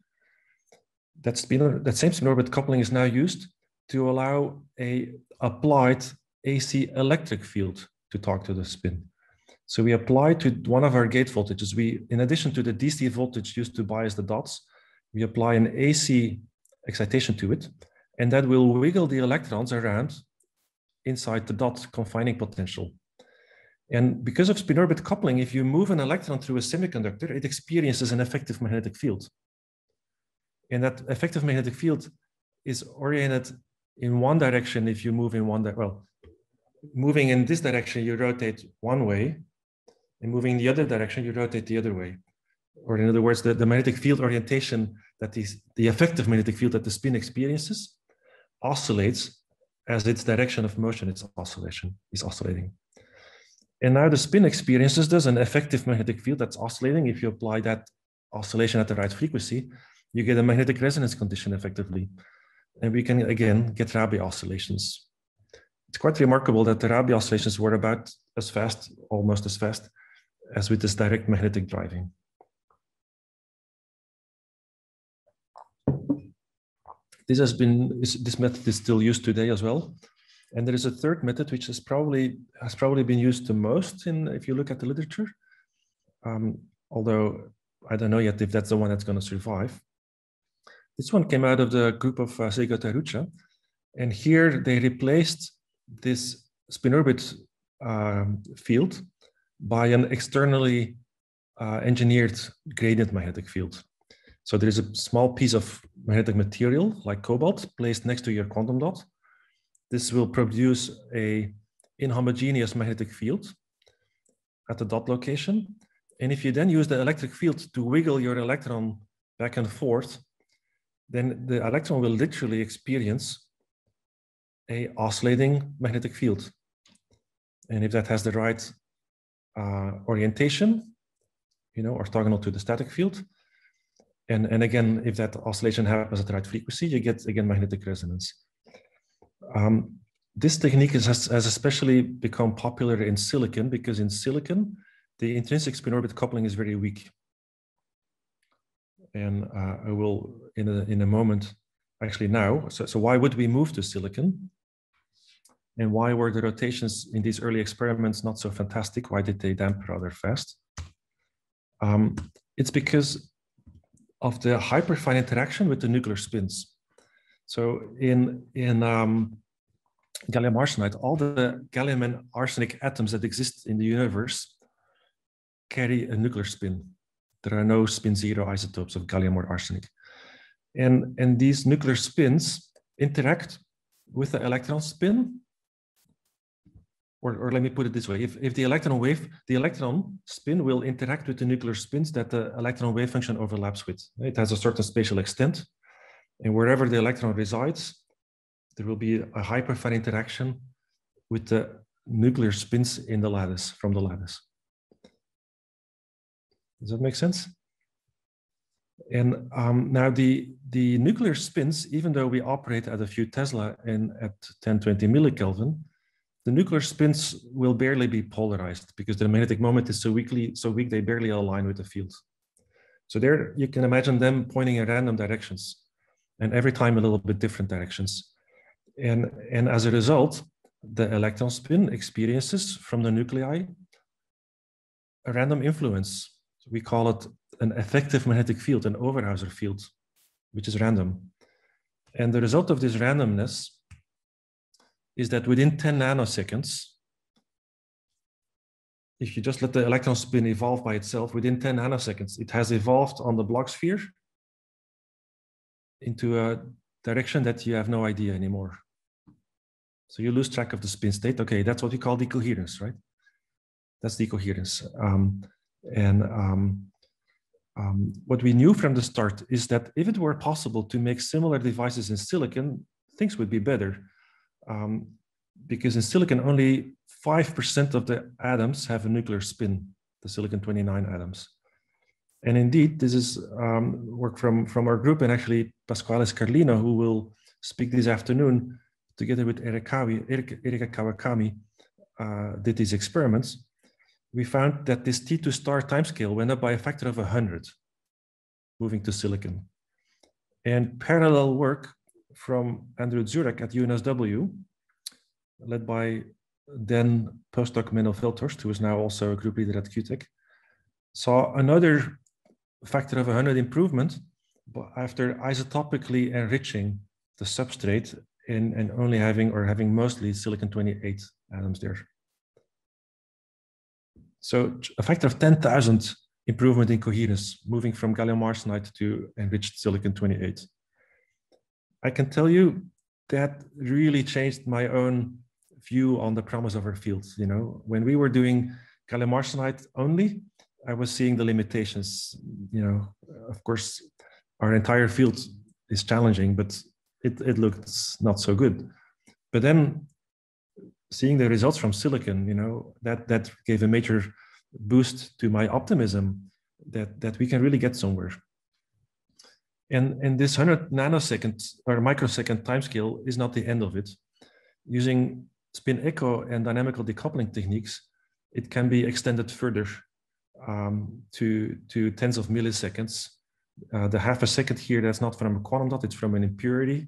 that spin that same spin orbit coupling is now used to allow a applied AC electric field to talk to the spin. So we apply to one of our gate voltages. We, in addition to the DC voltage used to bias the dots, we apply an AC excitation to it, and that will wiggle the electrons around inside the dot confining potential. And because of spin orbit coupling, if you move an electron through a semiconductor, it experiences an effective magnetic field. And that effective magnetic field is oriented in one direction if you move in one, direction. well, moving in this direction, you rotate one way, and moving in the other direction, you rotate the other way. Or in other words, the, the magnetic field orientation that is the effective magnetic field that the spin experiences oscillates as its direction of motion, its oscillation is oscillating. And now the spin experiences does an effective magnetic field that's oscillating. If you apply that oscillation at the right frequency, you get a magnetic resonance condition effectively. And we can again get Rabi oscillations. It's quite remarkable that the Rabi oscillations were about as fast, almost as fast, as with this direct magnetic driving. This has been this method is still used today as well. And there is a third method which is probably has probably been used the most in if you look at the literature. Um, although I don't know yet if that's the one that's going to survive. This one came out of the group of uh, Seigo Tarucha. And here they replaced this spin orbit um, field by an externally uh, engineered gradient magnetic field. So there is a small piece of magnetic material like cobalt placed next to your quantum dot. This will produce a inhomogeneous magnetic field at the dot location. And if you then use the electric field to wiggle your electron back and forth, then the electron will literally experience a oscillating magnetic field. And if that has the right uh, orientation, you know, orthogonal to the static field, and, and again, if that oscillation happens at the right frequency, you get, again, magnetic resonance. Um, this technique is, has, has especially become popular in silicon because in silicon, the intrinsic spin orbit coupling is very weak. And uh, I will, in a, in a moment, actually now, so, so why would we move to silicon? And why were the rotations in these early experiments not so fantastic? Why did they damp rather fast? Um, it's because of the hyperfine interaction with the nuclear spins. So in, in um, gallium arsenide, all the gallium and arsenic atoms that exist in the universe carry a nuclear spin. There are no spin zero isotopes of gallium or arsenic. And, and these nuclear spins interact with the electron spin or, or let me put it this way, if, if the electron wave, the electron spin will interact with the nuclear spins that the electron wave function overlaps with. It has a certain spatial extent. And wherever the electron resides, there will be a hyperfine interaction with the nuclear spins in the lattice, from the lattice. Does that make sense? And um, now the, the nuclear spins, even though we operate at a few Tesla and at 1020 millikelvin, the nuclear spins will barely be polarized because the magnetic moment is so weakly so weak they barely align with the field. So there you can imagine them pointing in random directions and every time a little bit different directions. And, and as a result, the electron spin experiences from the nuclei a random influence. We call it an effective magnetic field, an Overhauser field, which is random. And the result of this randomness is that within 10 nanoseconds, if you just let the electron spin evolve by itself, within 10 nanoseconds, it has evolved on the Bloch sphere into a direction that you have no idea anymore. So you lose track of the spin state. Okay, that's what we call decoherence, right? That's decoherence. Um, and um, um, what we knew from the start is that if it were possible to make similar devices in silicon, things would be better um, because in silicon, only 5% of the atoms have a nuclear spin, the silicon 29 atoms. And indeed, this is um, work from, from our group and actually Pasquale Scarlino, who will speak this afternoon together with Erika, Erika Kawakami, uh, did these experiments. We found that this T2 star timescale went up by a factor of 100, moving to silicon. And parallel work from Andrew Dzurak at UNSW, led by then postdoc Menno Veldhorst, who is now also a group leader at QuTech, saw another factor of 100 improvement after isotopically enriching the substrate in, and only having or having mostly silicon 28 atoms there. So a factor of 10,000 improvement in coherence, moving from gallium arsenide to enriched silicon 28. I can tell you that really changed my own view on the promise of our fields. You know, when we were doing gallium arsenide only, I was seeing the limitations. You know, of course, our entire field is challenging, but it, it looks not so good. But then seeing the results from silicon, you know, that that gave a major boost to my optimism that that we can really get somewhere. And and this 100 nanosecond or microsecond timescale is not the end of it. Using spin echo and dynamical decoupling techniques, it can be extended further um, to to tens of milliseconds. Uh, the half a second here, that's not from a quantum dot, it's from an impurity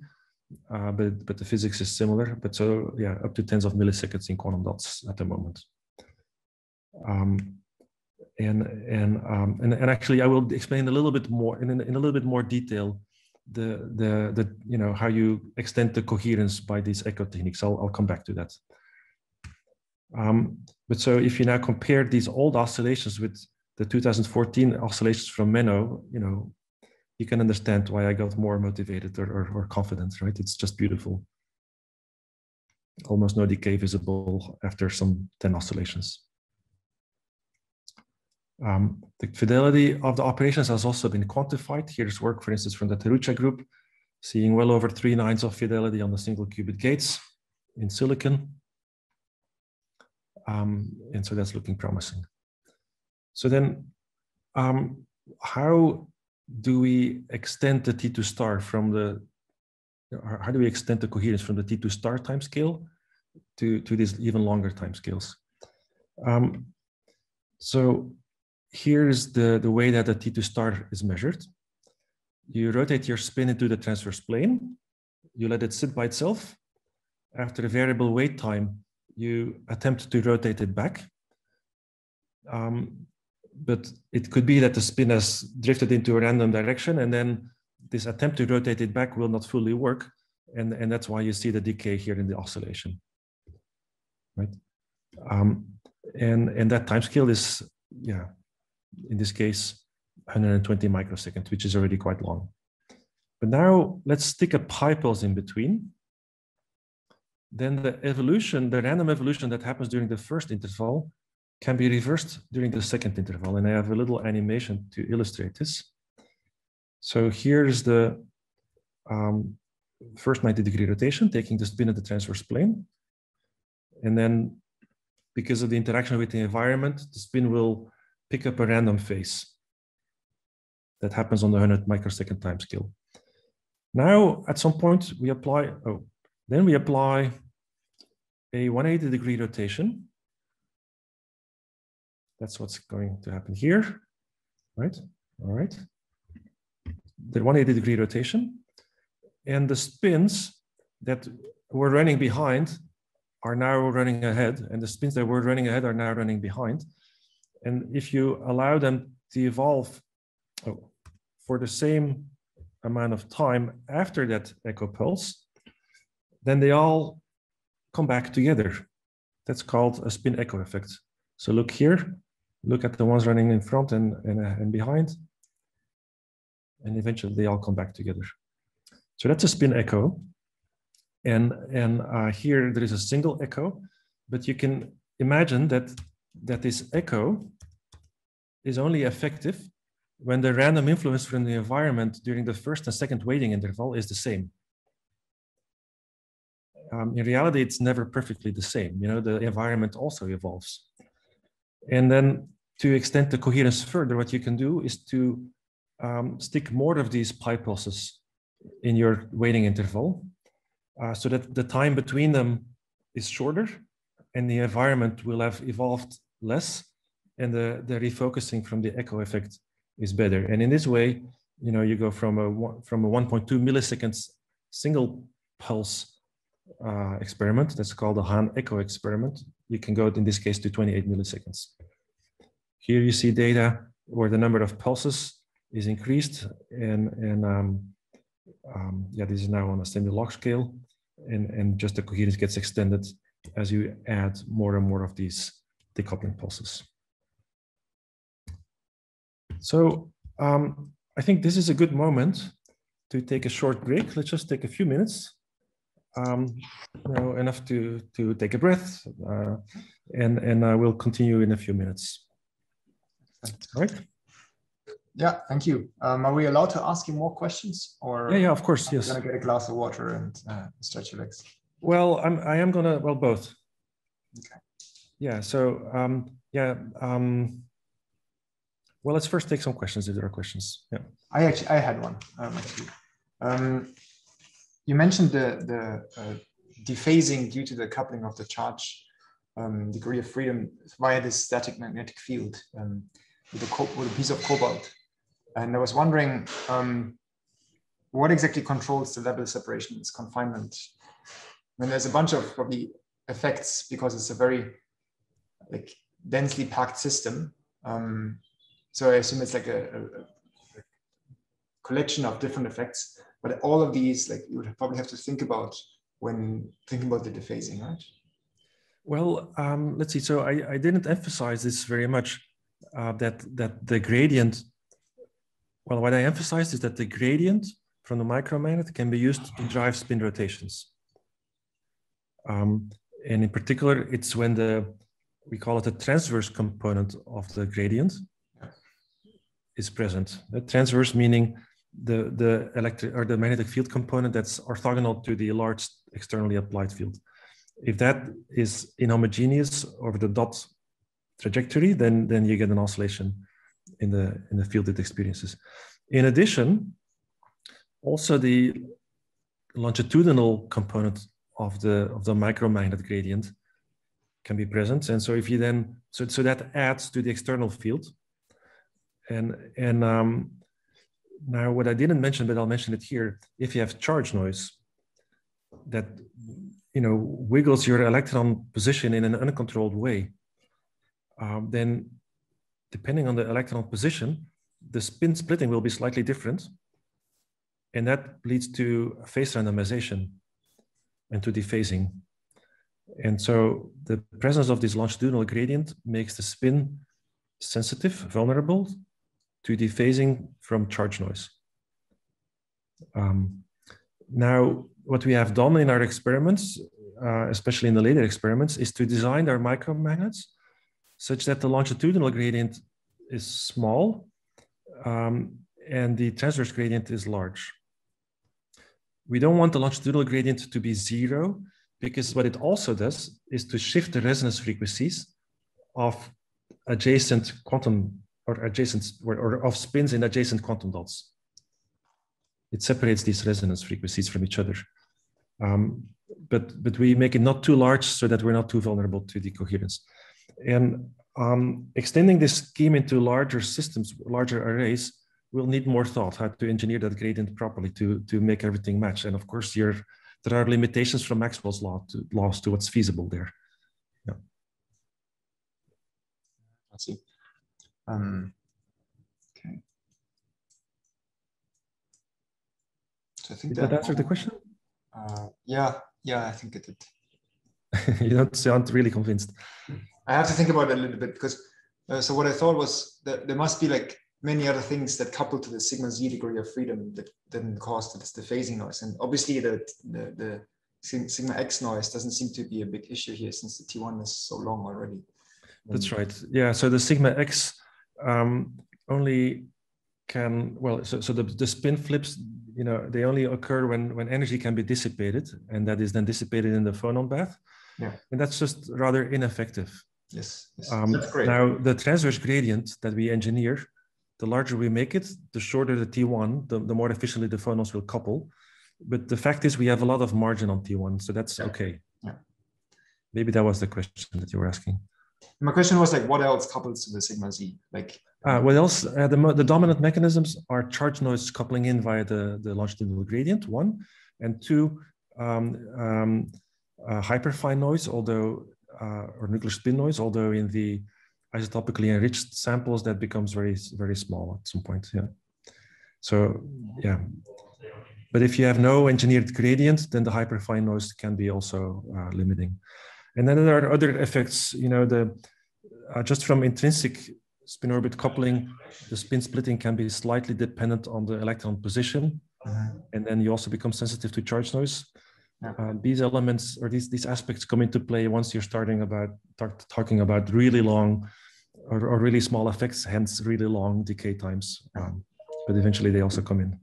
uh, but but the physics is similar. But so yeah, up to tens of milliseconds in quantum dots at the moment. Um, and and, um, and and actually, I will explain a little bit more in, in a little bit more detail the the the you know how you extend the coherence by these echo techniques. I'll I'll come back to that. Um, but so if you now compare these old oscillations with the 2014 oscillations from Menno, you know, you can understand why I got more motivated or, or, or confident, right? It's just beautiful. Almost no decay visible after some 10 oscillations. Um, the fidelity of the operations has also been quantified. Here's work, for instance, from the Tarucha group, seeing well over three nines of fidelity on the single qubit gates in silicon. Um, and so that's looking promising. So then um, how do we extend the T2 star from the, how do we extend the coherence from the T2 star time scale to, to these even longer time scales? Um, so here's the, the way that the T2 star is measured. You rotate your spin into the transverse plane, you let it sit by itself. After a variable wait time, you attempt to rotate it back. Um, but it could be that the spin has drifted into a random direction and then this attempt to rotate it back will not fully work. And, and that's why you see the decay here in the oscillation, right? Um, and, and that time scale is, yeah, in this case, 120 microseconds, which is already quite long. But now let's stick a pulse in between. Then the evolution, the random evolution that happens during the first interval can be reversed during the second interval. And I have a little animation to illustrate this. So here's the um, first 90 degree rotation, taking the spin at the transverse plane. And then because of the interaction with the environment, the spin will pick up a random phase that happens on the 100 microsecond time scale. Now, at some point, we apply, oh, then we apply a 180 degree rotation that's what's going to happen here, right? All right. The 180 degree rotation. And the spins that were running behind are now running ahead, and the spins that were running ahead are now running behind. And if you allow them to evolve oh, for the same amount of time after that echo pulse, then they all come back together. That's called a spin echo effect. So look here, look at the ones running in front and, and, uh, and behind, and eventually they all come back together. So that's a spin echo. And, and uh, here there is a single echo, but you can imagine that, that this echo is only effective when the random influence from the environment during the first and second waiting interval is the same. Um, in reality, it's never perfectly the same. You know, the environment also evolves. And then to extend the coherence further, what you can do is to um, stick more of these pi pulses in your waiting interval uh, so that the time between them is shorter and the environment will have evolved less and the, the refocusing from the echo effect is better. And in this way, you know, you go from a, from a 1.2 milliseconds single pulse uh, experiment, that's called the Hahn echo experiment. You can go in this case to 28 milliseconds. Here you see data where the number of pulses is increased and, and um, um, yeah, this is now on a semi log scale and, and just the coherence gets extended as you add more and more of these decoupling pulses. So um, I think this is a good moment to take a short break. Let's just take a few minutes um, you know, enough to, to take a breath, uh, and, and I will continue in a few minutes. All right. Yeah, thank you. Um, are we allowed to ask you more questions, or yeah, yeah, of course, yes. Gonna get a glass of water and uh, stretch your legs. Well, I'm I am gonna well both. Okay. Yeah. So um, yeah. Um, well, let's first take some questions if there are questions. Yeah. I actually I had one um. Um, you mentioned the the uh, dephasing due to the coupling of the charge um, degree of freedom via this static magnetic field um, with, a with a piece of cobalt. And I was wondering um, what exactly controls the level separation, this confinement. When there's a bunch of probably effects because it's a very like densely packed system. Um, so I assume it's like a, a, a, collection of different effects, but all of these like you would probably have to think about when thinking about the dephasing, right? Well, um, let's see. So I, I didn't emphasize this very much uh, that that the gradient well, what I emphasized is that the gradient from the micromagnet can be used to drive spin rotations. Um, and in particular, it's when the, we call it the transverse component of the gradient is present. The transverse meaning the, the electric or the magnetic field component that's orthogonal to the large externally applied field. If that is inhomogeneous over the dot trajectory, then, then you get an oscillation in the in the field it experiences. In addition, also the longitudinal component of the of the micromagnet gradient can be present, and so if you then so so that adds to the external field, and and um, now what I didn't mention, but I'll mention it here. If you have charge noise, that you know wiggles your electron position in an uncontrolled way, um, then depending on the electron position, the spin splitting will be slightly different. And that leads to phase randomization and to dephasing. And so the presence of this longitudinal gradient makes the spin sensitive, vulnerable to dephasing from charge noise. Um, now, what we have done in our experiments, uh, especially in the later experiments, is to design our micromagnets such that the longitudinal gradient is small um, and the transverse gradient is large. We don't want the longitudinal gradient to be zero because what it also does is to shift the resonance frequencies of adjacent quantum or adjacent or, or of spins in adjacent quantum dots. It separates these resonance frequencies from each other. Um, but, but we make it not too large so that we're not too vulnerable to decoherence. And um, extending this scheme into larger systems, larger arrays, we'll need more thought how to engineer that gradient properly to, to make everything match. And of course, there are limitations from Maxwell's law to, laws to what's feasible there. Yeah. I see. Um, okay. So I think did that, that answer the question? Uh, yeah, yeah, I think it did. you don't sound really convinced. I have to think about it a little bit because uh, so what I thought was that there must be like many other things that couple to the sigma z degree of freedom that then cause this phasing noise. And obviously the, the, the sigma x noise doesn't seem to be a big issue here since the T1 is so long already. That's right. Yeah. So the sigma x um, only can well so, so the, the spin flips you know they only occur when when energy can be dissipated and that is then dissipated in the phonon bath yeah and that's just rather ineffective Yes, yes. Um, that's great. Now, the transverse gradient that we engineer, the larger we make it, the shorter the T1, the, the more efficiently the phonons will couple. But the fact is, we have a lot of margin on T1, so that's yeah. okay. Yeah. Maybe that was the question that you were asking. My question was like, what else couples to the sigma z? Like, uh, what else? Uh, the, the dominant mechanisms are charge noise coupling in via the, the longitudinal gradient, one, and two, um, um, uh, hyperfine noise, although uh, or nuclear spin noise, although in the isotopically enriched samples that becomes very, very small at some point. Yeah. So yeah. But if you have no engineered gradient, then the hyperfine noise can be also uh, limiting. And then there are other effects, you know, the uh, just from intrinsic spin orbit coupling, the spin splitting can be slightly dependent on the electron position. Mm-hmm. And then you also become sensitive to charge noise. Yeah. Uh, these elements or these these aspects come into play once you're starting about talk, talking about really long or, or, really small effects, hence really long decay times. Um, but eventually they also come in.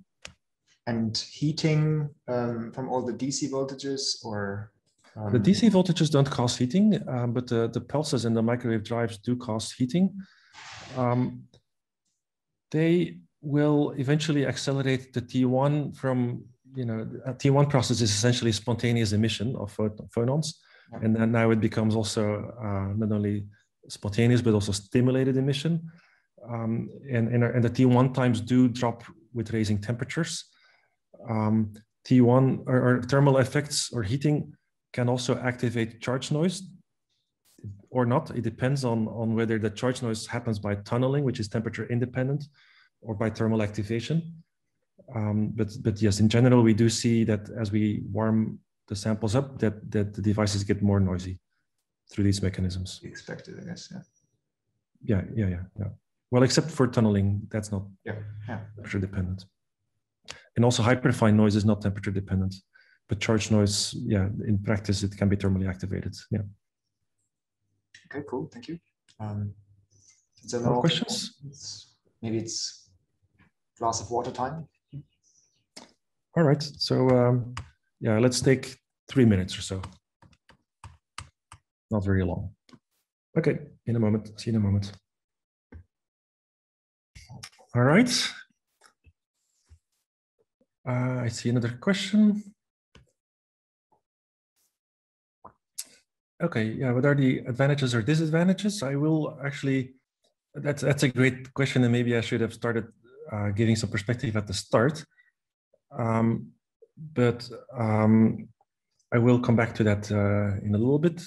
And heating um, from all the DC voltages or? Um... The DC voltages don't cause heating, um, but the, the pulses in the microwave drives do cause heating. Um, they will eventually accelerate the T1 from, you know, a T1 process is essentially spontaneous emission of phonons. Yeah. And then now it becomes also uh, not only spontaneous, but also stimulated emission. Um, and, and, and, the T1 times do drop with raising temperatures. Um, T1 or, or, thermal effects or heating can also activate charge noise or not. It depends on, on whether the charge noise happens by tunneling, which is temperature independent, or by thermal activation. Um, but, but yes, in general, we do see that as we warm the samples up, that, that the devices get more noisy through these mechanisms. Expected, I guess. Yeah. Yeah, yeah, yeah, yeah. Well, except for tunneling, that's not yeah, yeah. temperature dependent. And also hyperfine noise is not temperature dependent, but charge noise, yeah, in practice, it can be thermally activated. Yeah. Okay, cool. Thank you. Um, More questions? It's, maybe it's glass of water time. All right. So um, yeah, let's take three minutes or so not very long. Okay, in a moment, see you in a moment. All right. Uh, I see another question. Okay, yeah, what are the advantages or disadvantages? I will actually, that's, that's a great question and maybe I should have started uh, giving some perspective at the start. Um, but um, I will come back to that uh, in a little bit.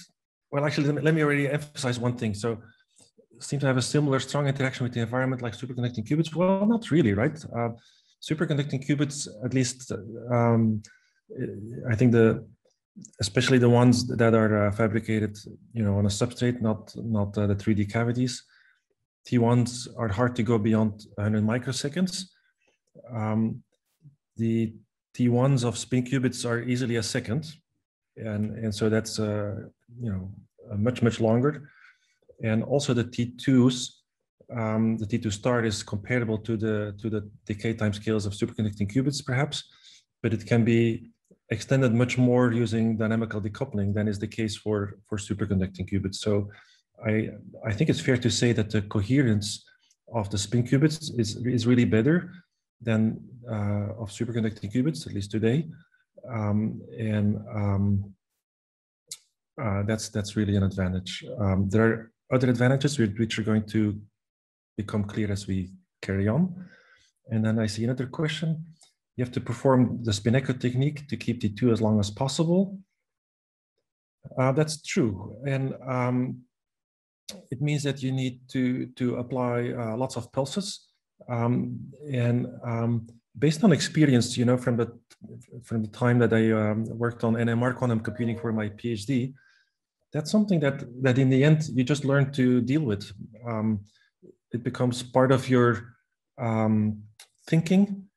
Well, actually, let me, already emphasize one thing. So seem to have a similar strong interaction with the environment like superconducting qubits? Well, not really, right? Uh, superconducting qubits, at least, um, I think the, especially the ones that are uh, fabricated, you know, on a substrate, not not uh, the 3D cavities. T1s are hard to go beyond 100 microseconds. Um, the T1s of spin qubits are easily a second, and and so that's uh, you know much much longer. And also the t2s um, the t2 star is comparable to the to the decay time scales of superconducting qubits perhaps. But it can be extended much more using dynamical decoupling than is the case for for superconducting qubits. So i i think it's fair to say that the coherence of the spin qubits is is really better than uh, of superconducting qubits at least today um, and um, uh, that's that's really an advantage. Um, there are other advantages which are going to become clear as we carry on. And then I see another question. You have to perform the spin echo technique to keep the two as long as possible. Uh, that's true. And um, it means that you need to, to apply uh, lots of pulses. Um, and um, based on experience, you know, from the, from the time that I um, worked on NMR quantum computing for my PhD, that's something that that in the end you just learn to deal with. Um, it becomes part of your um, thinking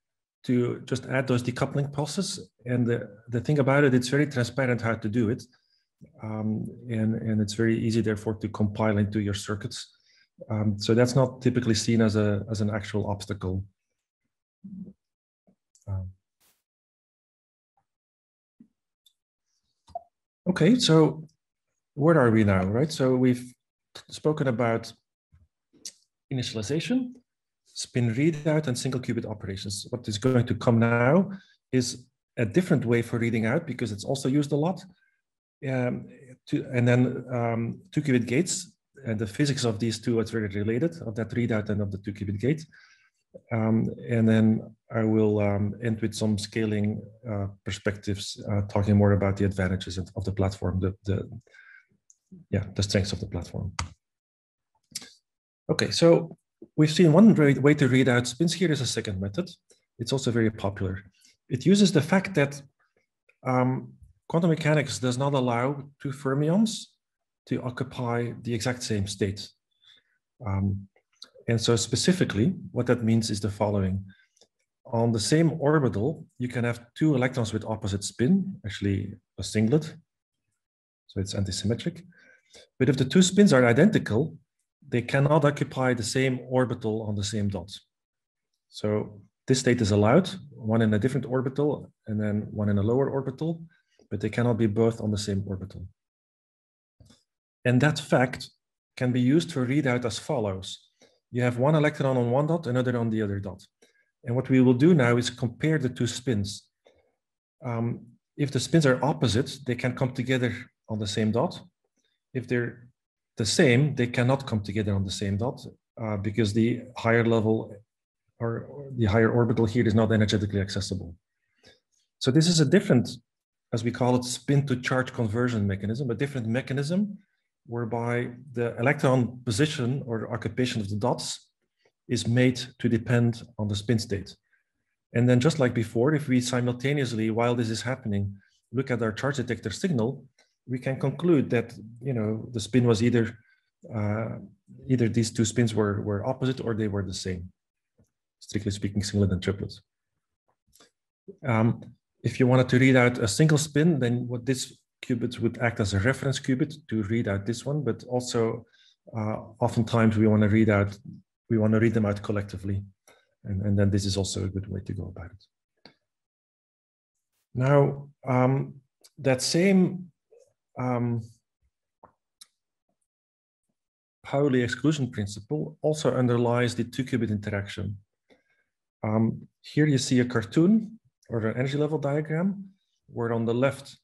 to just add those decoupling pulses. And the, the thing about it, it's very transparent how to do it. Um, and, and it's very easy, therefore, to compile into your circuits. Um, so that's not typically seen as, a, as an actual obstacle. Um, okay, so where are we now, right? So we've spoken about initialization, spin readout, and single qubit operations. What is going to come now is a different way for reading out because it's also used a lot. Um, to, and then um, two qubit gates and the physics of these two are very related of that readout and of the two qubit gate. Um, and then I will um, end with some scaling uh, perspectives, uh, talking more about the advantages of, of the platform, the, the, yeah, the strengths of the platform. Okay, so we've seen one great way to read out spins here is a second method. It's also very popular. It uses the fact that um, quantum mechanics does not allow two fermions to occupy the exact same state. Um, and so specifically, what that means is the following. on the same orbital, you can have two electrons with opposite spin, actually a singlet. So it's antisymmetric. But if the two spins are identical, they cannot occupy the same orbital on the same dot. So this state is allowed, one in a different orbital and then one in a lower orbital, but they cannot be both on the same orbital. And that fact can be used to read out as follows. You have one electron on one dot, another on the other dot. And what we will do now is compare the two spins. Um, if the spins are opposite, they can come together on the same dot. If they're the same, they cannot come together on the same dot uh, because the higher level or, or the higher orbital here is not energetically accessible. So this is a different, as we call it, spin to charge conversion mechanism, a different mechanism whereby the electron position or the occupation of the dots is made to depend on the spin state. And then just like before, if we simultaneously, while this is happening, look at our charge detector signal, we can conclude that you know the spin was either uh, either these two spins were, were opposite or they were the same, strictly speaking, singlet and triplet. Um, if you wanted to read out a single spin, then what this qubit would act as a reference qubit to read out this one, but also uh, oftentimes we want to read out, we want to read them out collectively. And, and then this is also a good way to go about it. Now, um, that same um, Pauli exclusion principle also underlies the two qubit interaction. Um, here you see a cartoon or an energy level diagram where on the left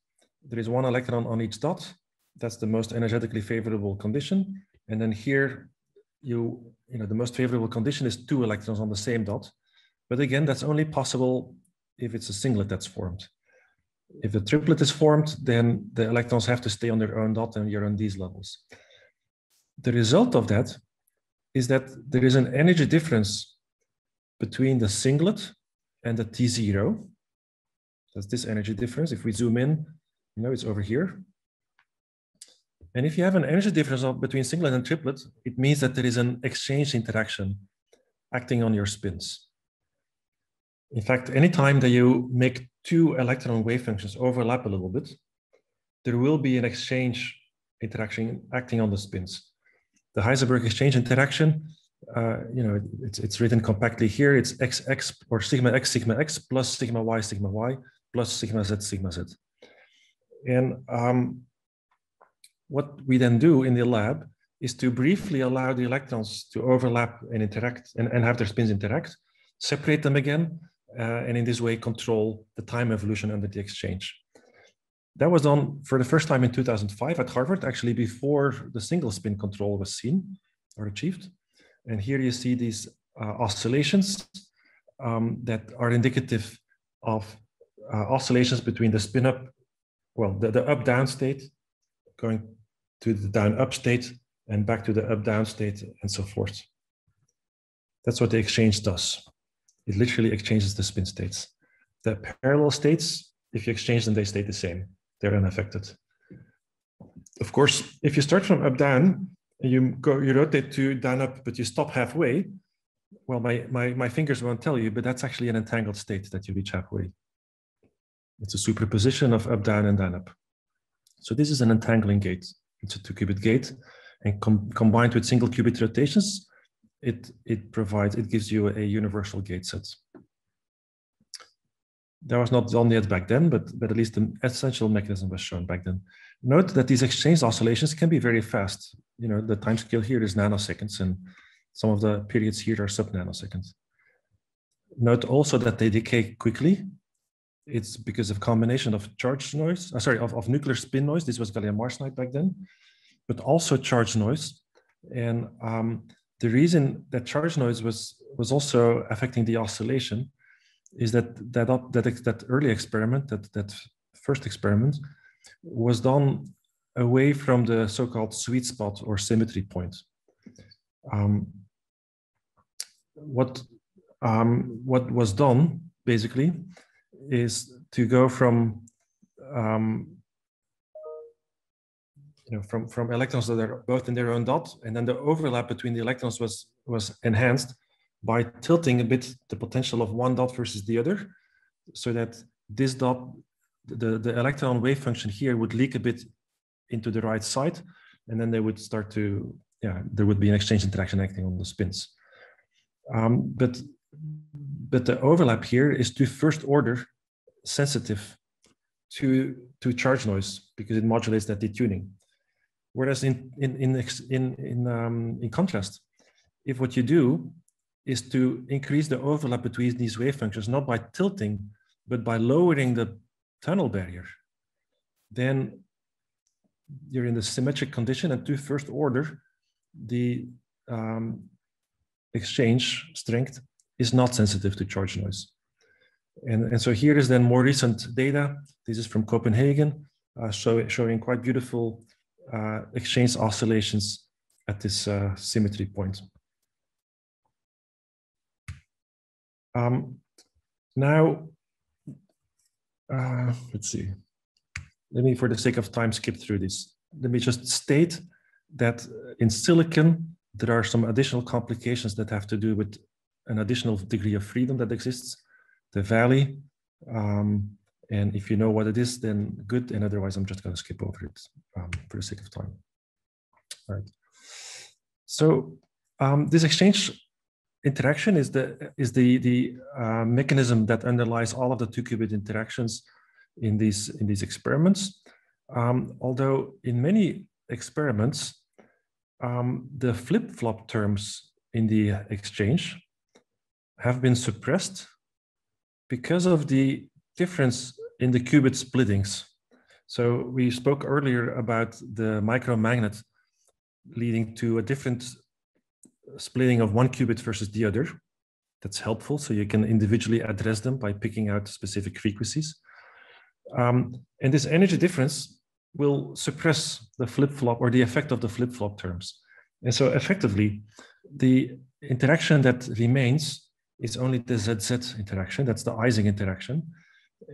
there is one electron on each dot. That's the most energetically favorable condition. And then here, you, you know, the most favorable condition is two electrons on the same dot. But again, that's only possible if it's a singlet that's formed. If a triplet is formed, then the electrons have to stay on their own dot and you're on these levels. The result of that is that there is an energy difference between the singlet and the T0. That's this energy difference. If we zoom in, you know, it's over here. And if you have an energy difference between singlet and triplet, it means that there is an exchange interaction acting on your spins. In fact, anytime that you make two electron wave functions overlap a little bit, there will be an exchange interaction acting on the spins. The Heisenberg exchange interaction, uh, you know, it's, it's written compactly here. It's xx or sigma x sigma x plus sigma y sigma y plus sigma z sigma z. And um, what we then do in the lab is to briefly allow the electrons to overlap and interact and, and have their spins interact, separate them again, uh, and in this way control the time evolution under the exchange. That was done for the first time in 2005 at Harvard, actually before the single spin control was seen or achieved. And here you see these uh, oscillations um, that are indicative of uh, oscillations between the spin up well, the, the up down state going to the down up state and back to the up down state and so forth. That's what the exchange does. It literally exchanges the spin states. The parallel states, if you exchange them, they stay the same. They're unaffected. Of course, if you start from up down you go, you rotate to down up, but you stop halfway, well, my, my, my fingers won't tell you, but that's actually an entangled state that you reach halfway. It's a superposition of up, down, and down, up. So this is an entangling gate. It's a two-qubit gate, and com combined with single qubit rotations, it it provides it gives you a universal gate set. That was not done yet back then, but but at least the essential mechanism was shown back then. Note that these exchange oscillations can be very fast. You know, the time scale here is nanoseconds, and some of the periods here are sub-nanoseconds. Note also that they decay quickly it's because of combination of charge noise, uh, sorry, of, of nuclear spin noise. This was gallium arsenide back then, but also charge noise. And um, the reason that charge noise was was also affecting the oscillation is that that that that early experiment, that that first experiment, was done away from the so-called sweet spot or symmetry point. Um, what um, what was done basically is to go from um, you know from from electrons that are both in their own dot, and then the overlap between the electrons was was enhanced by tilting a bit the potential of one dot versus the other, so that this dot, the, the electron wave function here would leak a bit into the right side, and then they would start to, yeah, there would be an exchange interaction acting on the spins. Um, but, but the overlap here is to first order sensitive to, to charge noise because it modulates that detuning. Whereas in, in, in, in, in, um, in contrast, if what you do is to increase the overlap between these wave functions, not by tilting, but by lowering the tunnel barrier, then you're in the symmetric condition and to first order, the um, exchange strength is not sensitive to charge noise. And, and so here is then more recent data. This is from Copenhagen, uh, show, showing quite beautiful uh, exchange oscillations at this uh, symmetry point. Um, now, uh, let's see. Let me, for the sake of time, skip through this. Let me just state that in silicon, there are some additional complications that have to do with an additional degree of freedom that exists, the valley. Um, and if you know what it is, then good. And otherwise, I'm just going to skip over it um, for the sake of time. All right. So um, this exchange interaction is the is the the uh, mechanism that underlies all of the two qubit interactions in these in these experiments. Um, although in many experiments, um, the flip-flop terms in the exchange have been suppressed because of the difference in the qubit splittings. So we spoke earlier about the micromagnet leading to a different splitting of one qubit versus the other. That's helpful. So you can individually address them by picking out specific frequencies. Um, and this energy difference will suppress the flip-flop or the effect of the flip-flop terms. And so effectively, the interaction that remains is only the ZZ interaction. That's the Ising interaction.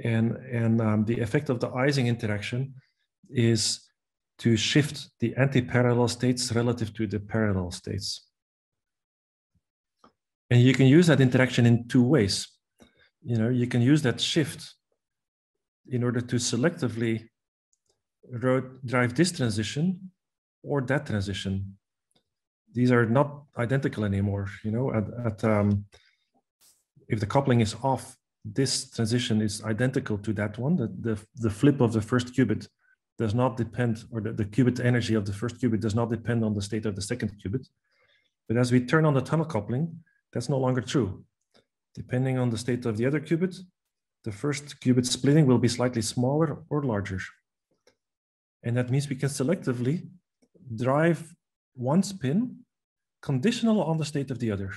And, and um, the effect of the Ising interaction is to shift the anti-parallel states relative to the parallel states. And you can use that interaction in two ways. You know, you can use that shift in order to selectively drive this transition or that transition. These are not identical anymore. You know, at, at um, if the coupling is off, this transition is identical to that one. The, the, the flip of the first qubit does not depend, or the, the qubit energy of the first qubit does not depend on the state of the second qubit. But as we turn on the tunnel coupling, that's no longer true. Depending on the state of the other qubit, the first qubit splitting will be slightly smaller or larger. And that means we can selectively drive one spin conditional on the state of the other.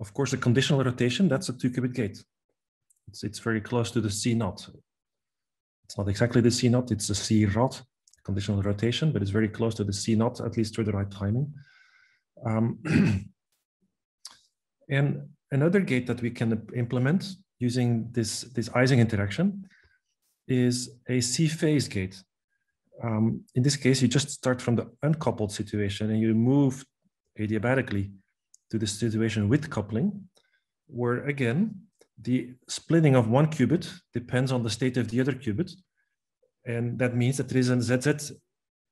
Of course, a conditional rotation, that's a two qubit gate. It's, it's very close to the CNOT. It's not exactly the CNOT, it's a C-ROT, conditional rotation, but it's very close to the CNOT, at least for the right timing. Um, and another gate that we can implement using this, this Ising interaction is a C phase gate. Um, in this case, you just start from the uncoupled situation and you move adiabatically to the situation with coupling, where again, the splitting of one qubit depends on the state of the other qubit. And that means that there is a ZZ,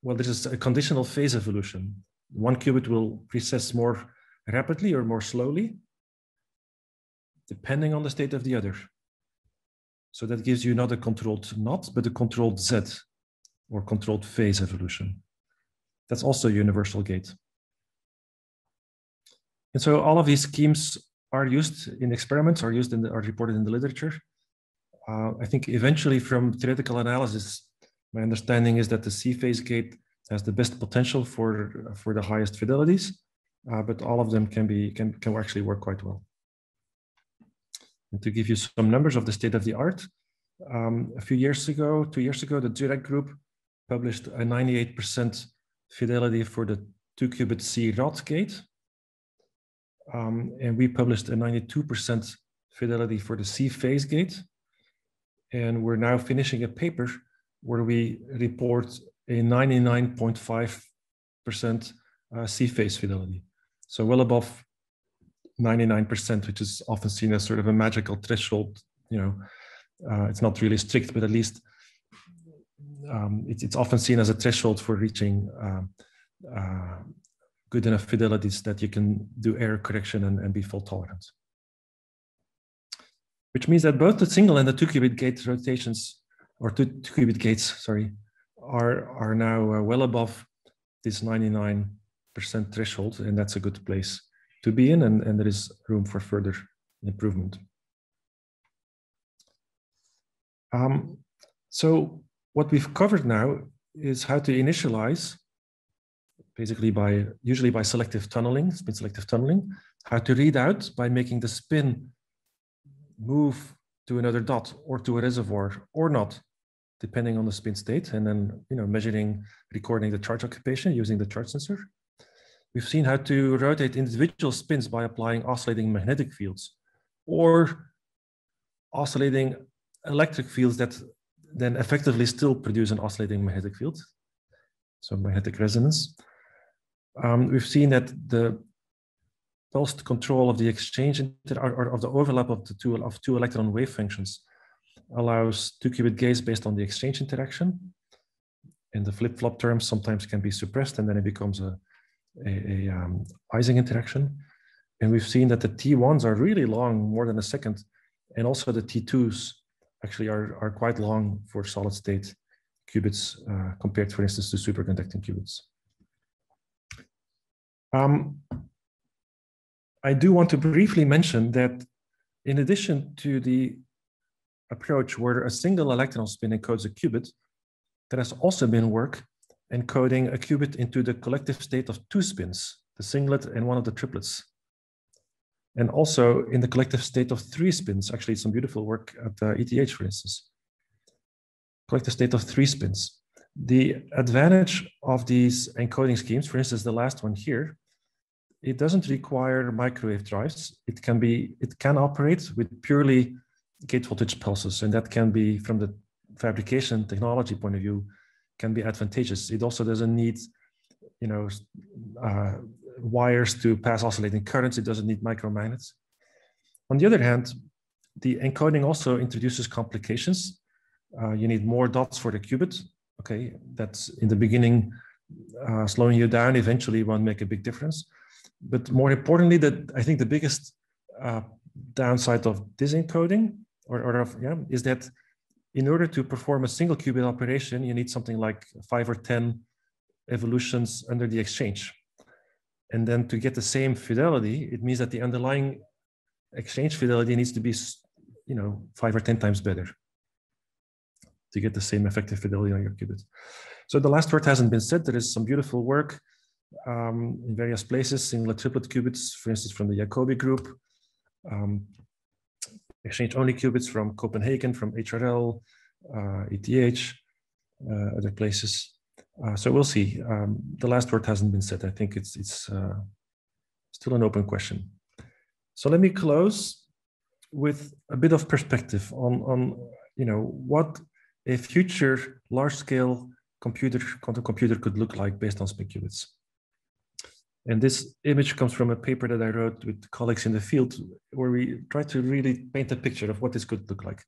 well, there is a conditional phase evolution. One qubit will precess more rapidly or more slowly, depending on the state of the other. So that gives you not a controlled NOT, but a controlled Z or controlled phase evolution. That's also a universal gate. And so all of these schemes are used in experiments, are used in the, are reported in the literature. Uh, I think eventually from theoretical analysis, my understanding is that the C phase gate has the best potential for, for the highest fidelities, uh, but all of them can be can, can actually work quite well. And to give you some numbers of the state of the art, um, a few years ago, two years ago, the Dzurak group published a 98% fidelity for the two qubit C-ROT gate. Um, and we published a 92% fidelity for the C phase gate. And we're now finishing a paper where we report a 99.5% uh, C phase fidelity. So well above 99%, which is often seen as sort of a magical threshold. You know, uh, it's not really strict, but at least um, it's, often seen as a threshold for reaching uh, uh, good enough fidelities that you can do error correction and, and be fault tolerant. Which means that both the single and the two qubit gate rotations, or two, two qubit gates, sorry, are, are now uh, well above this 99% threshold, and that's a good place to be in, and, and there is room for further improvement. Um, so what we've covered now is how to initialize, basically by usually by selective tunneling, spin selective tunneling, how to read out by making the spin move to another dot or to a reservoir or not, depending on the spin state, and then you know measuring, recording the charge occupation using the charge sensor. We've seen how to rotate individual spins by applying oscillating magnetic fields or oscillating electric fields that then effectively still produce an oscillating magnetic field, so magnetic resonance. Um, we've seen that the pulsed control of the exchange or of the overlap of the two of two electron wave functions allows two qubit gates based on the exchange interaction. And the flip-flop terms sometimes can be suppressed and then it becomes a, a, a um, Ising interaction. And we've seen that the T1s are really long, more than a second. And also the T2s actually are, are quite long for solid state qubits uh, compared, for instance, to superconducting qubits. Um, I do want to briefly mention that in addition to the approach where a single electron spin encodes a qubit, there has also been work encoding a qubit into the collective state of two spins, the singlet and one of the triplets. And also in the collective state of three spins, actually some beautiful work at uh, ETH, for instance. Collective state of three spins. The advantage of these encoding schemes, for instance, the last one here, it doesn't require microwave drives. It can be, it can operate with purely gate voltage pulses, and that can be from the fabrication technology point of view, can be advantageous. It also doesn't need, you know, uh, wires to pass oscillating currents. It doesn't need micromagnets. On the other hand, the encoding also introduces complications. Uh, you need more dots for the qubit. Okay, that's in the beginning uh, slowing you down. Eventually, won't make a big difference. But more importantly, that I think the biggest uh, downside of this encoding, or, or of, yeah, is that in order to perform a single qubit operation, you need something like five or 10 evolutions under the exchange. And then to get the same fidelity, it means that the underlying exchange fidelity needs to be, you know, five or 10 times better to get the same effective fidelity on your qubit. So the last word hasn't been said. There is some beautiful work um, in various places, single triplet qubits, for instance, from the Yacoby group, um, exchange only qubits from Copenhagen, from HRL, uh, ETH, uh, other places. Uh, so we'll see. Um, the last word hasn't been said. I think it's it's uh, still an open question. So let me close with a bit of perspective on on you know what a future large-scale computer quantum computer could look like based on spin qubits. And this image comes from a paper that I wrote with colleagues in the field, where we try to really paint a picture of what this could look like.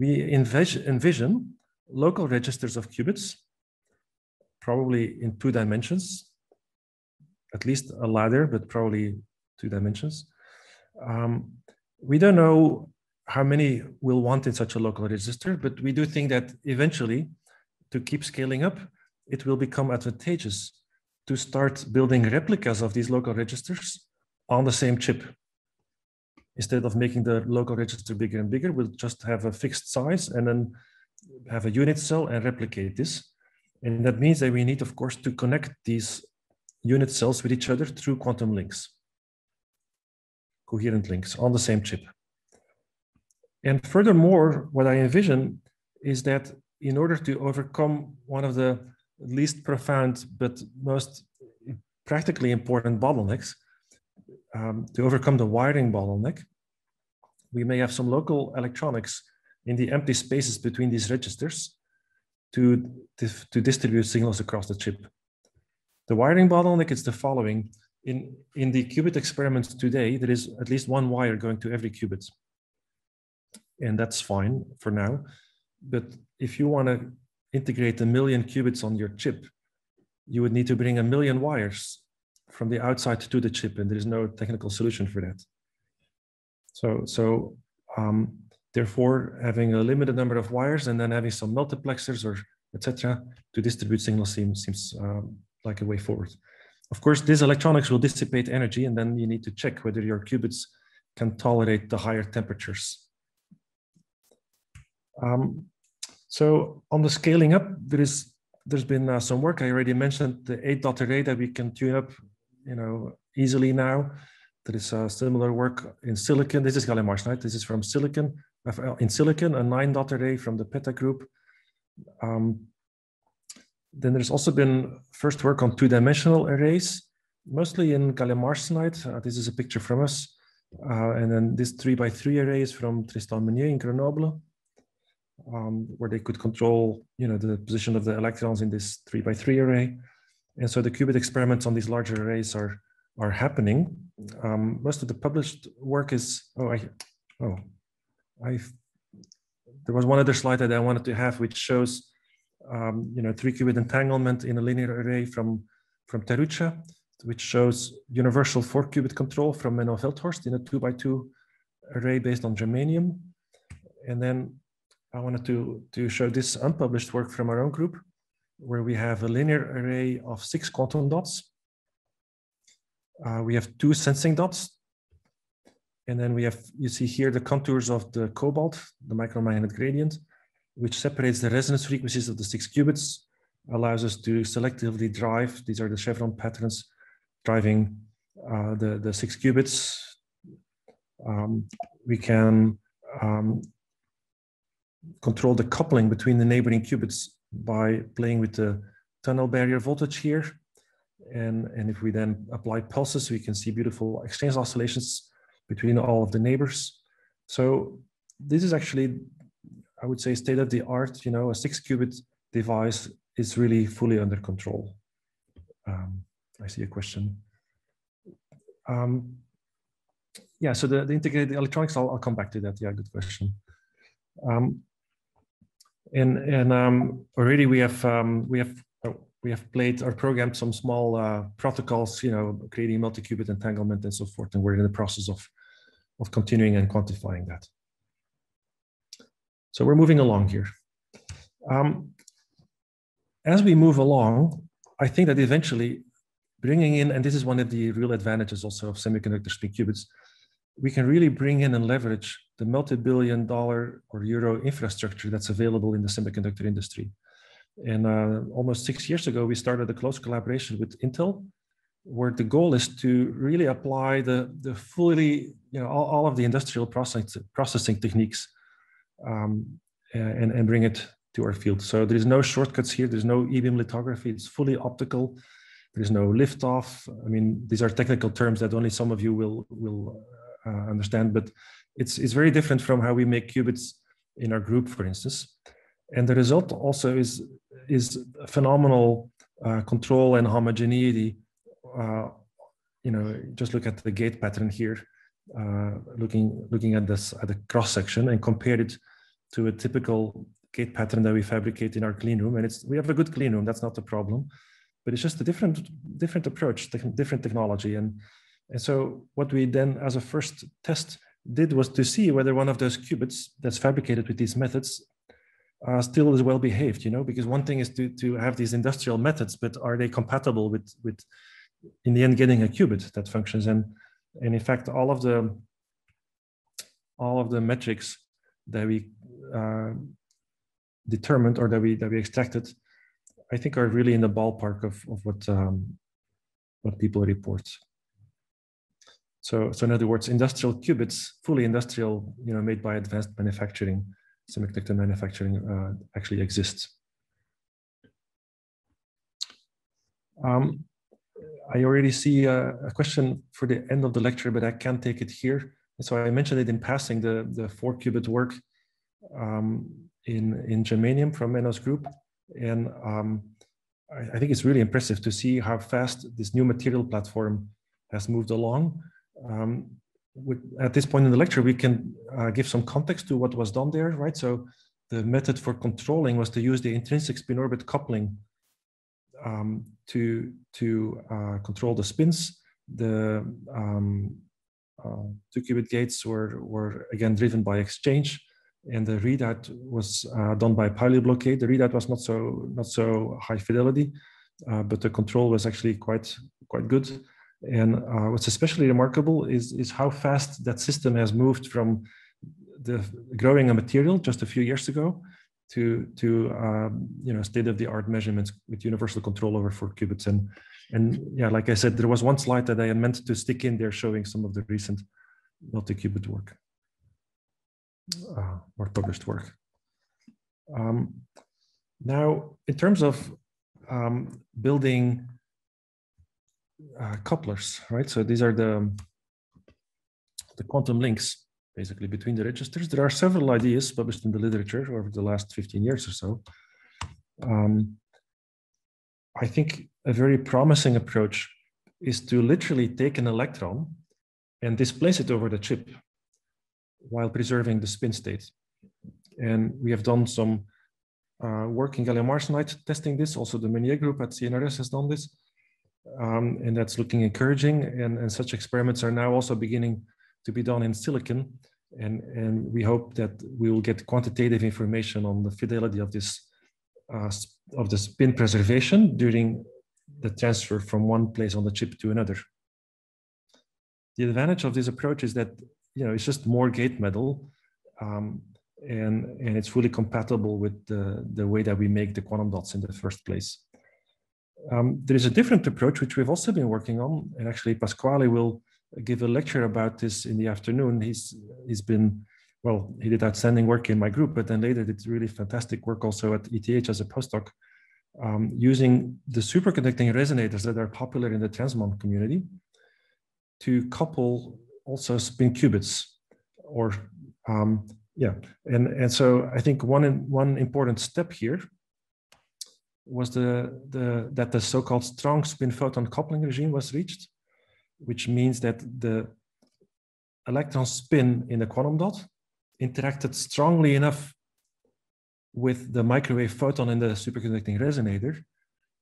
We envision, envision local registers of qubits, probably in two dimensions, at least a ladder, but probably two dimensions. Um, we don't know how many we'll want in such a local register, but we do think that eventually, to keep scaling up, it will become advantageous to start building replicas of these local registers on the same chip. Instead of making the local register bigger and bigger, we'll just have a fixed size and then have a unit cell and replicate this. And that means that we need, of course, to connect these unit cells with each other through quantum links, coherent links on the same chip. And furthermore, what I envision is that in order to overcome one of the least profound but most practically important bottlenecks um, to overcome the wiring bottleneck, we may have some local electronics in the empty spaces between these registers to, to, to distribute signals across the chip. The wiring bottleneck is the following. in, in the qubit experiments today, there is at least one wire going to every qubit. And that's fine for now. But if you want to integrate a million qubits on your chip, you would need to bring a million wires from the outside to the chip, and there is no technical solution for that. So, so um, therefore, having a limited number of wires and then having some multiplexers or etc. to distribute signals seems, seems um, like a way forward. Of course, these electronics will dissipate energy, and then you need to check whether your qubits can tolerate the higher temperatures. Um, so on the scaling up, there is there's been uh, some work. I already mentioned the eight dot array that we can tune up, you know, easily now. There is uh, similar work in silicon. This is gallium arsenide. This is from silicon. Uh, in silicon, a nine dot array from the Petta group. Um, then there's also been first work on two-dimensional arrays, mostly in gallium arsenide. Uh, this is a picture from us. Uh, and then this three by three array is from Tristan Meunier in Grenoble, um, where they could control, you know, the position of the electrons in this three by three array. And so the qubit experiments on these larger arrays are, are happening. Um, most of the published work is, oh, I, oh, I, there was one other slide that I wanted to have, which shows um, you know, three qubit entanglement in a linear array from, from Tarucha, which shows universal four qubit control from Menno Veldhorst in a two by two array based on germanium. And then I wanted to, to show this unpublished work from our own group, where we have a linear array of six quantum dots. Uh, we have two sensing dots. And then we have, you see here the contours of the cobalt, the micromagnet gradient which separates the resonance frequencies of the six qubits, allows us to selectively drive, these are the chevron patterns, driving uh, the, the six qubits. Um, we can um, control the coupling between the neighboring qubits by playing with the tunnel barrier voltage here. And, and if we then apply pulses, we can see beautiful exchange oscillations between all of the neighbors. So this is actually I would say state of the art, you know, a six qubit device is really fully under control. Um, I see a question. Um, yeah, so the, the integrated electronics, I'll, I'll come back to that. Yeah, good question. Um, and and um, already we have um, we have oh, we have played or programmed some small uh, protocols, you know, creating multi-qubit entanglement and so forth, and we're in the process of of continuing and quantifying that. So we're moving along here. Um, as we move along, I think that eventually bringing in, and this is one of the real advantages also of semiconductor spin qubits, we can really bring in and leverage the multi-billion dollar or euro infrastructure that's available in the semiconductor industry. And uh, almost six years ago, we started a close collaboration with Intel, where the goal is to really apply the, the fully, you know, all, all of the industrial process, processing techniques um, and, and bring it to our field. So there is no shortcuts here. There's no e-beam lithography. It's fully optical. There's no liftoff. I mean, these are technical terms that only some of you will will uh, understand, but it's it's very different from how we make qubits in our group, for instance. And the result also is is phenomenal uh, control and homogeneity. Uh, you know, just look at the gate pattern here uh, looking looking at this at the cross section and compare it to a typical gate pattern that we fabricate in our clean room. And it's we have a good clean room. That's not the problem, but it's just a different different approach, different technology. And and so what we then, as a first test, did was to see whether one of those qubits that's fabricated with these methods uh, still is well behaved. You know, because one thing is to to have these industrial methods, but are they compatible with with in the end getting a qubit that functions and and in fact, all of the all of the metrics that we uh, determined or that we that we extracted, I think are really in the ballpark of, of what um, what people report. So, so in other words, industrial qubits, fully industrial, you know, made by advanced manufacturing, semiconductor manufacturing, uh, actually exists. Um, I already see a, a, question for the end of the lecture, but I can't take it here. So I mentioned it in passing, the, the four qubit work um, in, in germanium from Menno's group. And um, I, I, think it's really impressive to see how fast this new material platform has moved along. Um, with, at this point in the lecture, we can uh, give some context to what was done there, right? So the method for controlling was to use the intrinsic spin orbit coupling um, to, to uh, control the spins. The um, uh, two qubit gates were, were again driven by exchange and the readout was uh, done by Pauli blockade. The readout was not so, not so high fidelity, uh, but the control was actually quite, quite good. And uh, what's especially remarkable is, is how fast that system has moved from the growing a material just a few years ago to, to um, you know, state-of-the-art measurements with universal control over four qubits. And, and yeah, like I said, there was one slide that I meant to stick in there showing some of the recent multi-qubit work uh, or published work. Um, now, in terms of um, building uh, couplers, right? So these are the, the quantum links basically between the registers. There are several ideas published in the literature over the last 15 years or so. Um, I think a very promising approach is to literally take an electron and displace it over the chip while preserving the spin state. And we have done some uh, work in gallium arsenide testing this. Also, the Meunier group at CNRS has done this um, and that's looking encouraging. And, and such experiments are now also beginning to be done in silicon. And, and we hope that we will get quantitative information on the fidelity of this uh, of the spin preservation during the transfer from one place on the chip to another. The advantage of this approach is that you know it's just more gate metal, um, and and it's fully compatible with the the way that we make the quantum dots in the first place. Um, there is a different approach, which we've also been working on, and actually Pasquale will give a lecture about this in the afternoon. He's he's been well, he did outstanding work in my group, but then later did really fantastic work also at ETH as a postdoc, um, using the superconducting resonators that are popular in the Transmon community to couple also spin qubits, or um, yeah, and and so I think one one important step here was the, the that the so-called strong spin photon coupling regime was reached, which means that the electron spin in the quantum dot interacted strongly enough with the microwave photon in the superconducting resonator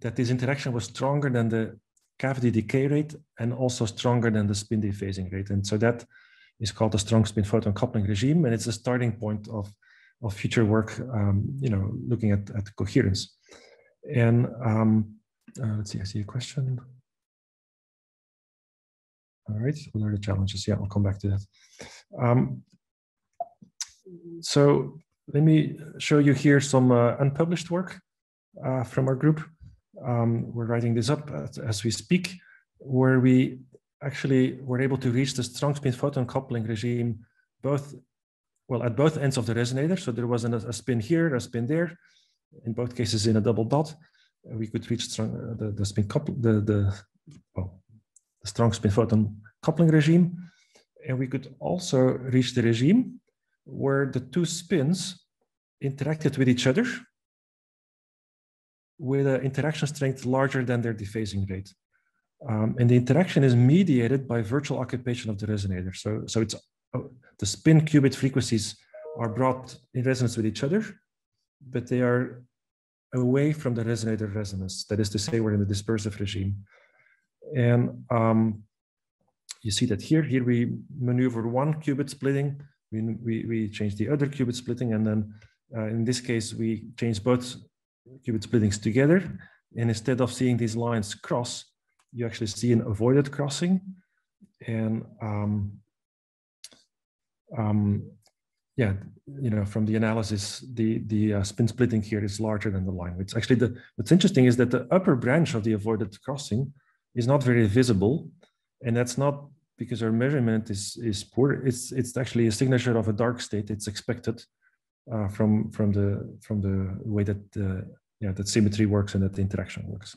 that this interaction was stronger than the cavity decay rate and also stronger than the spin dephasing rate. And so that is called the strong spin photon coupling regime. And it's a starting point of, of future work, um, you know, looking at, at coherence. And um, uh, let's see, I see a question. All right, what are the challenges? Yeah, I'll come back to that. Um, so let me show you here some uh, unpublished work uh, from our group. Um, we're writing this up as, as, we speak, where we actually were able to reach the strong spin photon coupling regime both, well, at both ends of the resonator. So there was an, a spin here, a spin there, in both cases in a double dot. We could reach strong, uh, the, the spin couple, the, the, well, the strong spin photon coupling regime. And we could also reach the regime where the two spins interacted with each other with an interaction strength larger than their dephasing rate. Um, and the interaction is mediated by virtual occupation of the resonator. So, so it's uh, the spin qubit frequencies are brought in resonance with each other, but they are away from the resonator resonance. That is to say, we're in the dispersive regime. And um, you see that here, here we maneuver one qubit splitting we, we, we change the other qubit splitting, and then uh, in this case, we change both qubit splittings together. And instead of seeing these lines cross, you actually see an avoided crossing. And um, um, yeah, you know, from the analysis, the the uh, spin splitting here is larger than the line. It's actually the what's interesting is that the upper branch of the avoided crossing is not very visible, and that's not because our measurement is is poor. It's it's actually a signature of a dark state. It's expected uh, from from the from the way that the yeah that symmetry works and that the interaction works.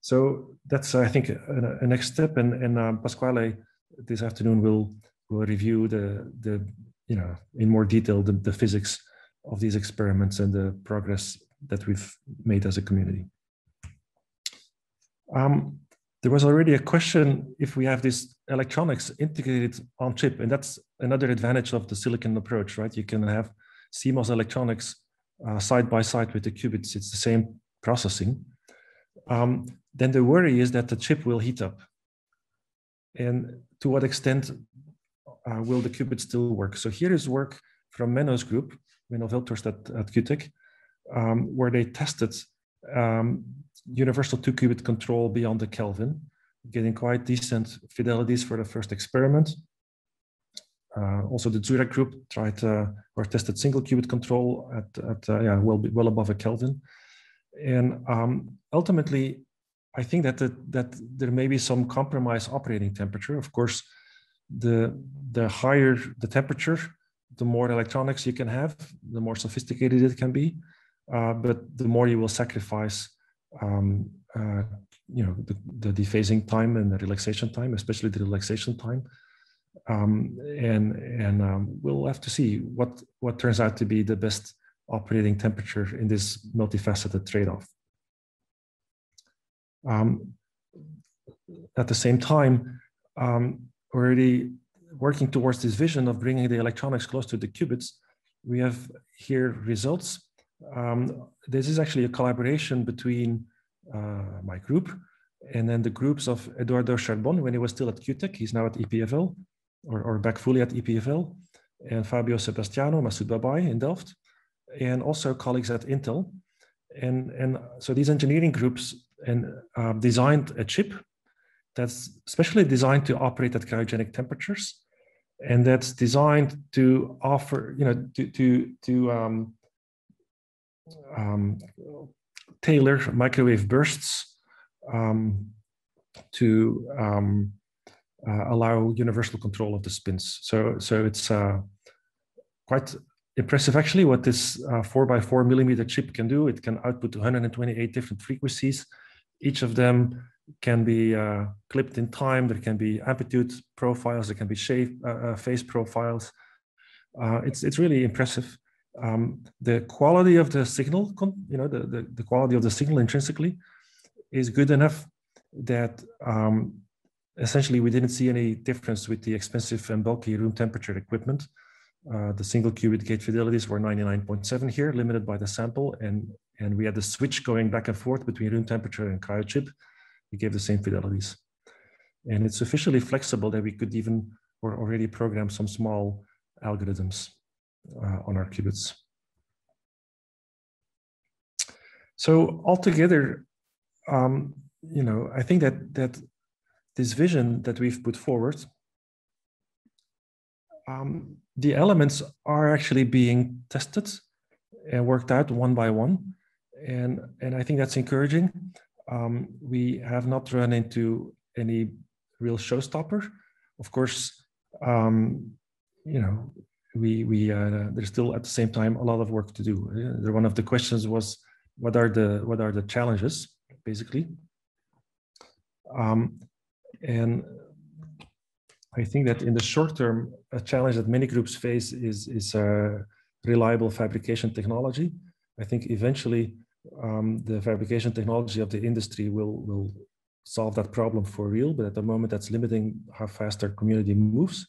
So that's I think a, a next step. And and um, Pasquale this afternoon will will review the the you know in more detail the, the physics of these experiments and the progress that we've made as a community. Um, there was already a question if we have this electronics integrated on chip, and that's another advantage of the silicon approach, right? You can have CMOS electronics uh, side by side with the qubits. It's the same processing. Um, then the worry is that the chip will heat up. And to what extent uh, will the qubit still work? So here is work from Menno's group, Menno Veldhorst at, at um, where they tested um, universal two qubit control beyond the Kelvin, getting quite decent fidelities for the first experiment. Uh, also, the Dzurak group tried uh, or tested single qubit control at, at uh, yeah, well, well above a Kelvin. And um, ultimately, I think that, the, that there may be some compromise operating temperature. Of course, the, the higher the temperature, the more electronics you can have, the more sophisticated it can be, uh, but the more you will sacrifice um, uh, you know, the, the time and the relaxation time, especially the relaxation time. Um, and and um, we'll have to see what, what turns out to be the best operating temperature in this multifaceted trade-off. Um, at the same time, um, already working towards this vision of bringing the electronics close to the qubits, we have here results um, this is actually a collaboration between uh, my group and then the groups of Eduardo Charbon when he was still at QuTech. He's now at EPFL or, or back fully at EPFL, and Fabio Sebastiano, Masoud Babaie in Delft, and also colleagues at Intel. And, and so these engineering groups and uh, designed a chip that's specially designed to operate at cryogenic temperatures and that's designed to offer you know to to to um, um, tailor microwave bursts um, to um, uh, allow universal control of the spins. So, so it's uh, quite impressive actually what this uh, four by four millimeter chip can do. It can output 128 different frequencies. Each of them can be uh, clipped in time. There can be amplitude profiles. There can be shape, uh, uh, phase profiles. it's it's really impressive um, the quality of the signal, you know, the, the, the, quality of the signal intrinsically is good enough that um, essentially we didn't see any difference with the expensive and bulky room temperature equipment. Uh, the single qubit gate fidelities were 99.7 here, limited by the sample, and, and we had the switch going back and forth between room temperature and cryo cryochip. We gave the same fidelities. And it's sufficiently flexible that we could even or already program some small algorithms uh, on our qubits. So altogether, um, you know, I think that that this vision that we've put forward, um, the elements are actually being tested and worked out one by one, and and I think that's encouraging. Um, we have not run into any real showstopper. Of course, um, you know, we we uh, there's still at the same time a lot of work to do. One of the questions was what are the what are the challenges basically, um, and I think that in the short term, a challenge that many groups face is is uh, reliable fabrication technology. I think eventually um, the fabrication technology of the industry will will solve that problem for real, but at the moment that's limiting how fast our community moves.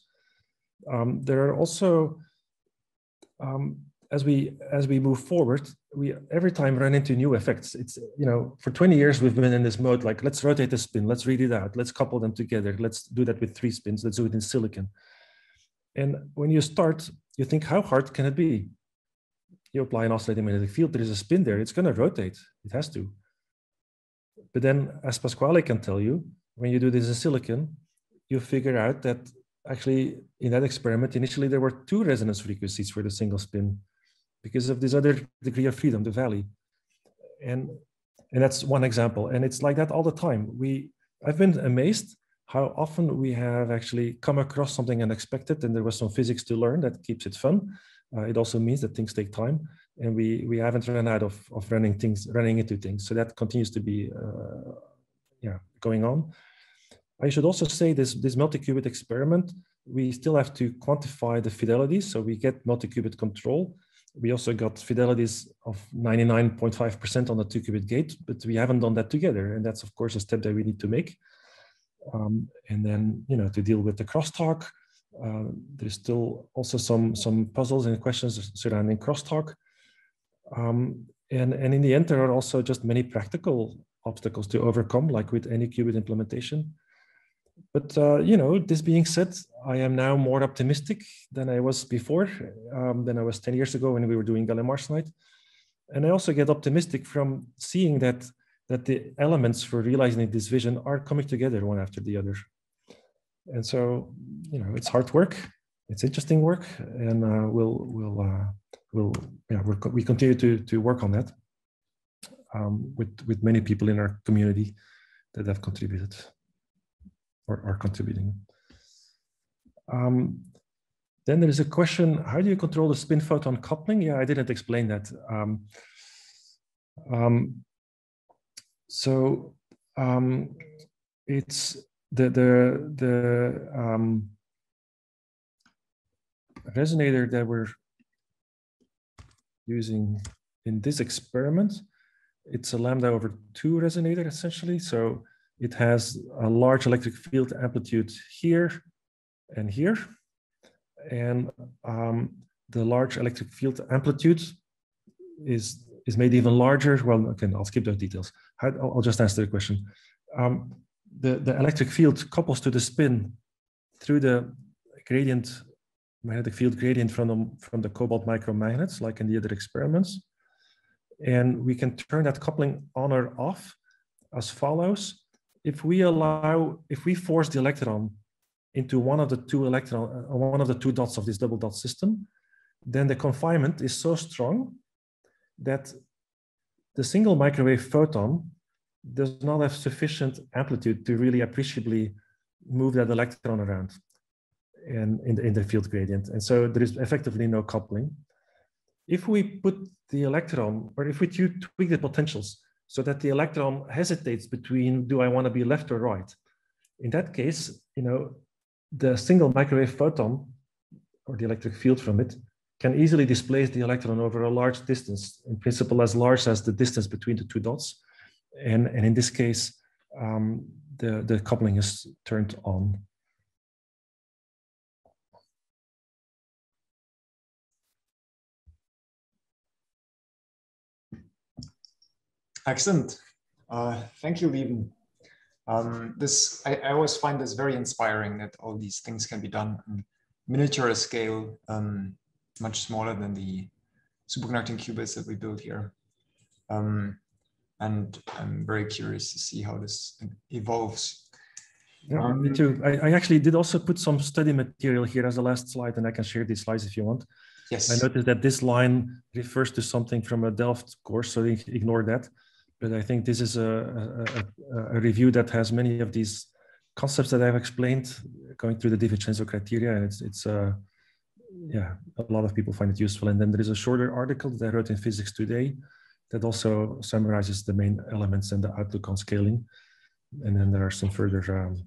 Um, there are also, um, as we as we move forward, we every time run into new effects. It's you know for 20 years we've been in this mode like let's rotate the spin, let's read it out, let's couple them together, let's do that with three spins, let's do it in silicon. And when you start, you think how hard can it be? You apply an oscillating magnetic field, there is a spin there, it's going to rotate, it has to. But then, as Pasquale can tell you, when you do this in silicon, you figure out that actually in that experiment, initially there were two resonance frequencies for the single spin because of this other degree of freedom, the valley. And, and that's one example. And it's like that all the time. We, I've been amazed how often we have actually come across something unexpected and there was some physics to learn that keeps it fun. Uh, it also means that things take time and we, we haven't run out of, of running things, running into things. So that continues to be uh, yeah, going on. I should also say this, this multi-qubit experiment, we still have to quantify the fidelity. So we get multi-qubit control. We also got fidelities of 99.5% on the two-qubit gate, but we haven't done that together. And that's, of course, a step that we need to make. Um, and then, you know, to deal with the crosstalk, uh, there's still also some, some puzzles and questions surrounding crosstalk. Um, and, and in the end, there are also just many practical obstacles to overcome, like with any qubit implementation. But, uh, you know, this being said, I am now more optimistic than I was before, um, than I was 10 years ago when we were doing gallium arsenide. And I also get optimistic from seeing that, that the elements for realizing this vision are coming together one after the other. And so, you know, it's hard work, it's interesting work, and uh, we'll, we'll, uh, we'll, yeah, we we continue to, to work on that um, with, with many people in our community that have contributed or are contributing. Um, then there is a question, how do you control the spin photon coupling? Yeah, I didn't explain that. Um, um, so um, it's the, the, the um, resonator that we're using in this experiment, it's a lambda over two resonator essentially. So it has a large electric field amplitude here and here. And um, the large electric field amplitude is, is made even larger. Well, okay, I'll skip those details. I'll, I'll just answer the question. Um, the, the electric field couples to the spin through the gradient, magnetic field gradient from the, from the cobalt micromagnets, like in the other experiments. And we can turn that coupling on or off as follows if we allow, if we force the electron into one of the two electron, uh, one of the two dots of this double dot system, then the confinement is so strong that the single microwave photon does not have sufficient amplitude to really appreciably move that electron around and in the, in the field gradient. And so there is effectively no coupling. If we put the electron, or if we tweak the potentials so that the electron hesitates between do I want to be left or right. In that case, you know, the single microwave photon or the electric field from it can easily displace the electron over a large distance, in principle as large as the distance between the two dots. And, and in this case, um, the, the coupling is turned on. Excellent. Uh, thank you, Lieven. Um, this I, I, always find this very inspiring that all these things can be done on miniature scale, um, much smaller than the superconducting qubits that we build here. Um, and I'm very curious to see how this evolves. Yeah, me too. I, I, actually did also put some study material here as the last slide, and I can share these slides if you want. Yes. I noticed that this line refers to something from a Delft course, so ignore that but I think this is a, a, a, review that has many of these concepts that I've explained going through the DiVincenzo criteria. And it's, it's uh, yeah, a lot of people find it useful. And then there is a shorter article that I wrote in Physics Today that also summarizes the main elements and the outlook on scaling. And then there are some further um,